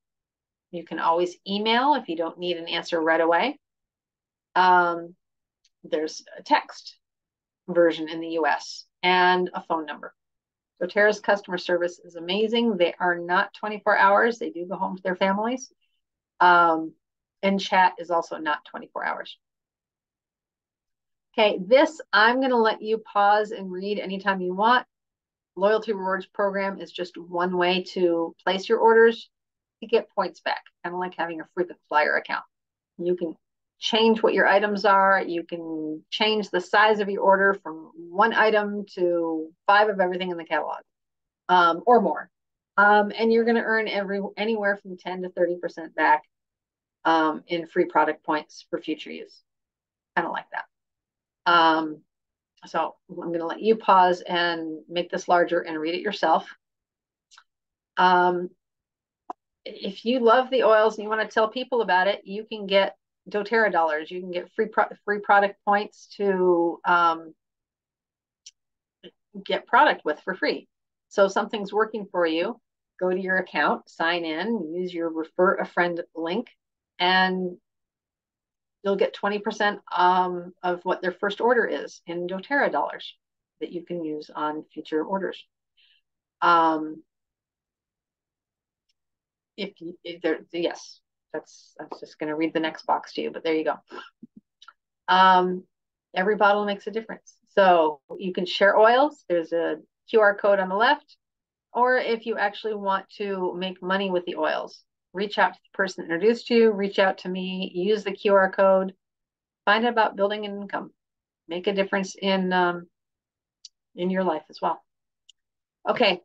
You can always email if you don't need an answer right away. Um, there's a text version in the US and a phone number. doTERRA's customer service is amazing. They are not 24 hours, they do go home to their families. Um, and chat is also not 24 hours. Okay, this I'm going to let you pause and read anytime you want loyalty rewards program is just one way to place your orders to get points back, kind of like having a frequent flyer account. You can change what your items are. You can change the size of your order from one item to five of everything in the catalog um, or more. Um, and you're going to earn every anywhere from 10 to 30% back um, in free product points for future use. Kind of like that. Um, so I'm going to let you pause and make this larger and read it yourself. Um, if you love the oils and you want to tell people about it, you can get doTERRA dollars. You can get free pro free product points to um, get product with for free. So something's working for you, go to your account, sign in, use your refer a friend link, and you'll get 20% um, of what their first order is in doTERRA dollars that you can use on future orders. Um, if, if there, yes, that's, was just going to read the next box to you, but there you go. Um, every bottle makes a difference. So you can share oils. There's a QR code on the left. Or if you actually want to make money with the oils, reach out to the person that introduced you, reach out to me, use the QR code, find out about building an income, make a difference in um, in your life as well. Okay,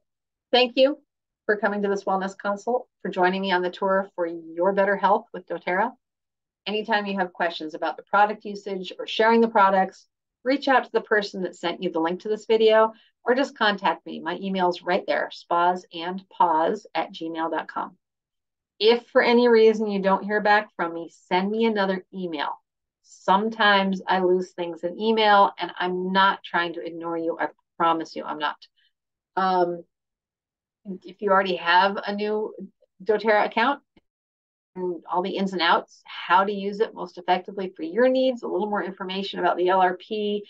thank you for coming to this wellness consult, for joining me on the tour for your better health with doTERRA. Anytime you have questions about the product usage or sharing the products, reach out to the person that sent you the link to this video or just contact me. My email is right there, spasandpaws at gmail.com. If for any reason you don't hear back from me, send me another email. Sometimes I lose things in email, and I'm not trying to ignore you. I promise you, I'm not. Um, if you already have a new doTERRA account, and all the ins and outs, how to use it most effectively for your needs, a little more information about the LRP,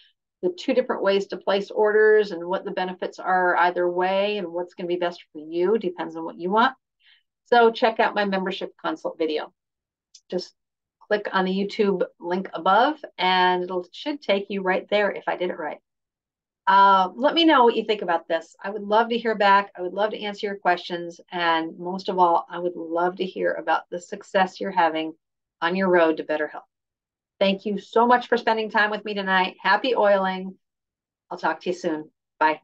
the two different ways to place orders and what the benefits are either way and what's going to be best for you depends on what you want. So check out my membership consult video. Just click on the YouTube link above and it should take you right there if I did it right. Uh, let me know what you think about this. I would love to hear back. I would love to answer your questions. And most of all, I would love to hear about the success you're having on your road to better health. Thank you so much for spending time with me tonight. Happy oiling. I'll talk to you soon. Bye.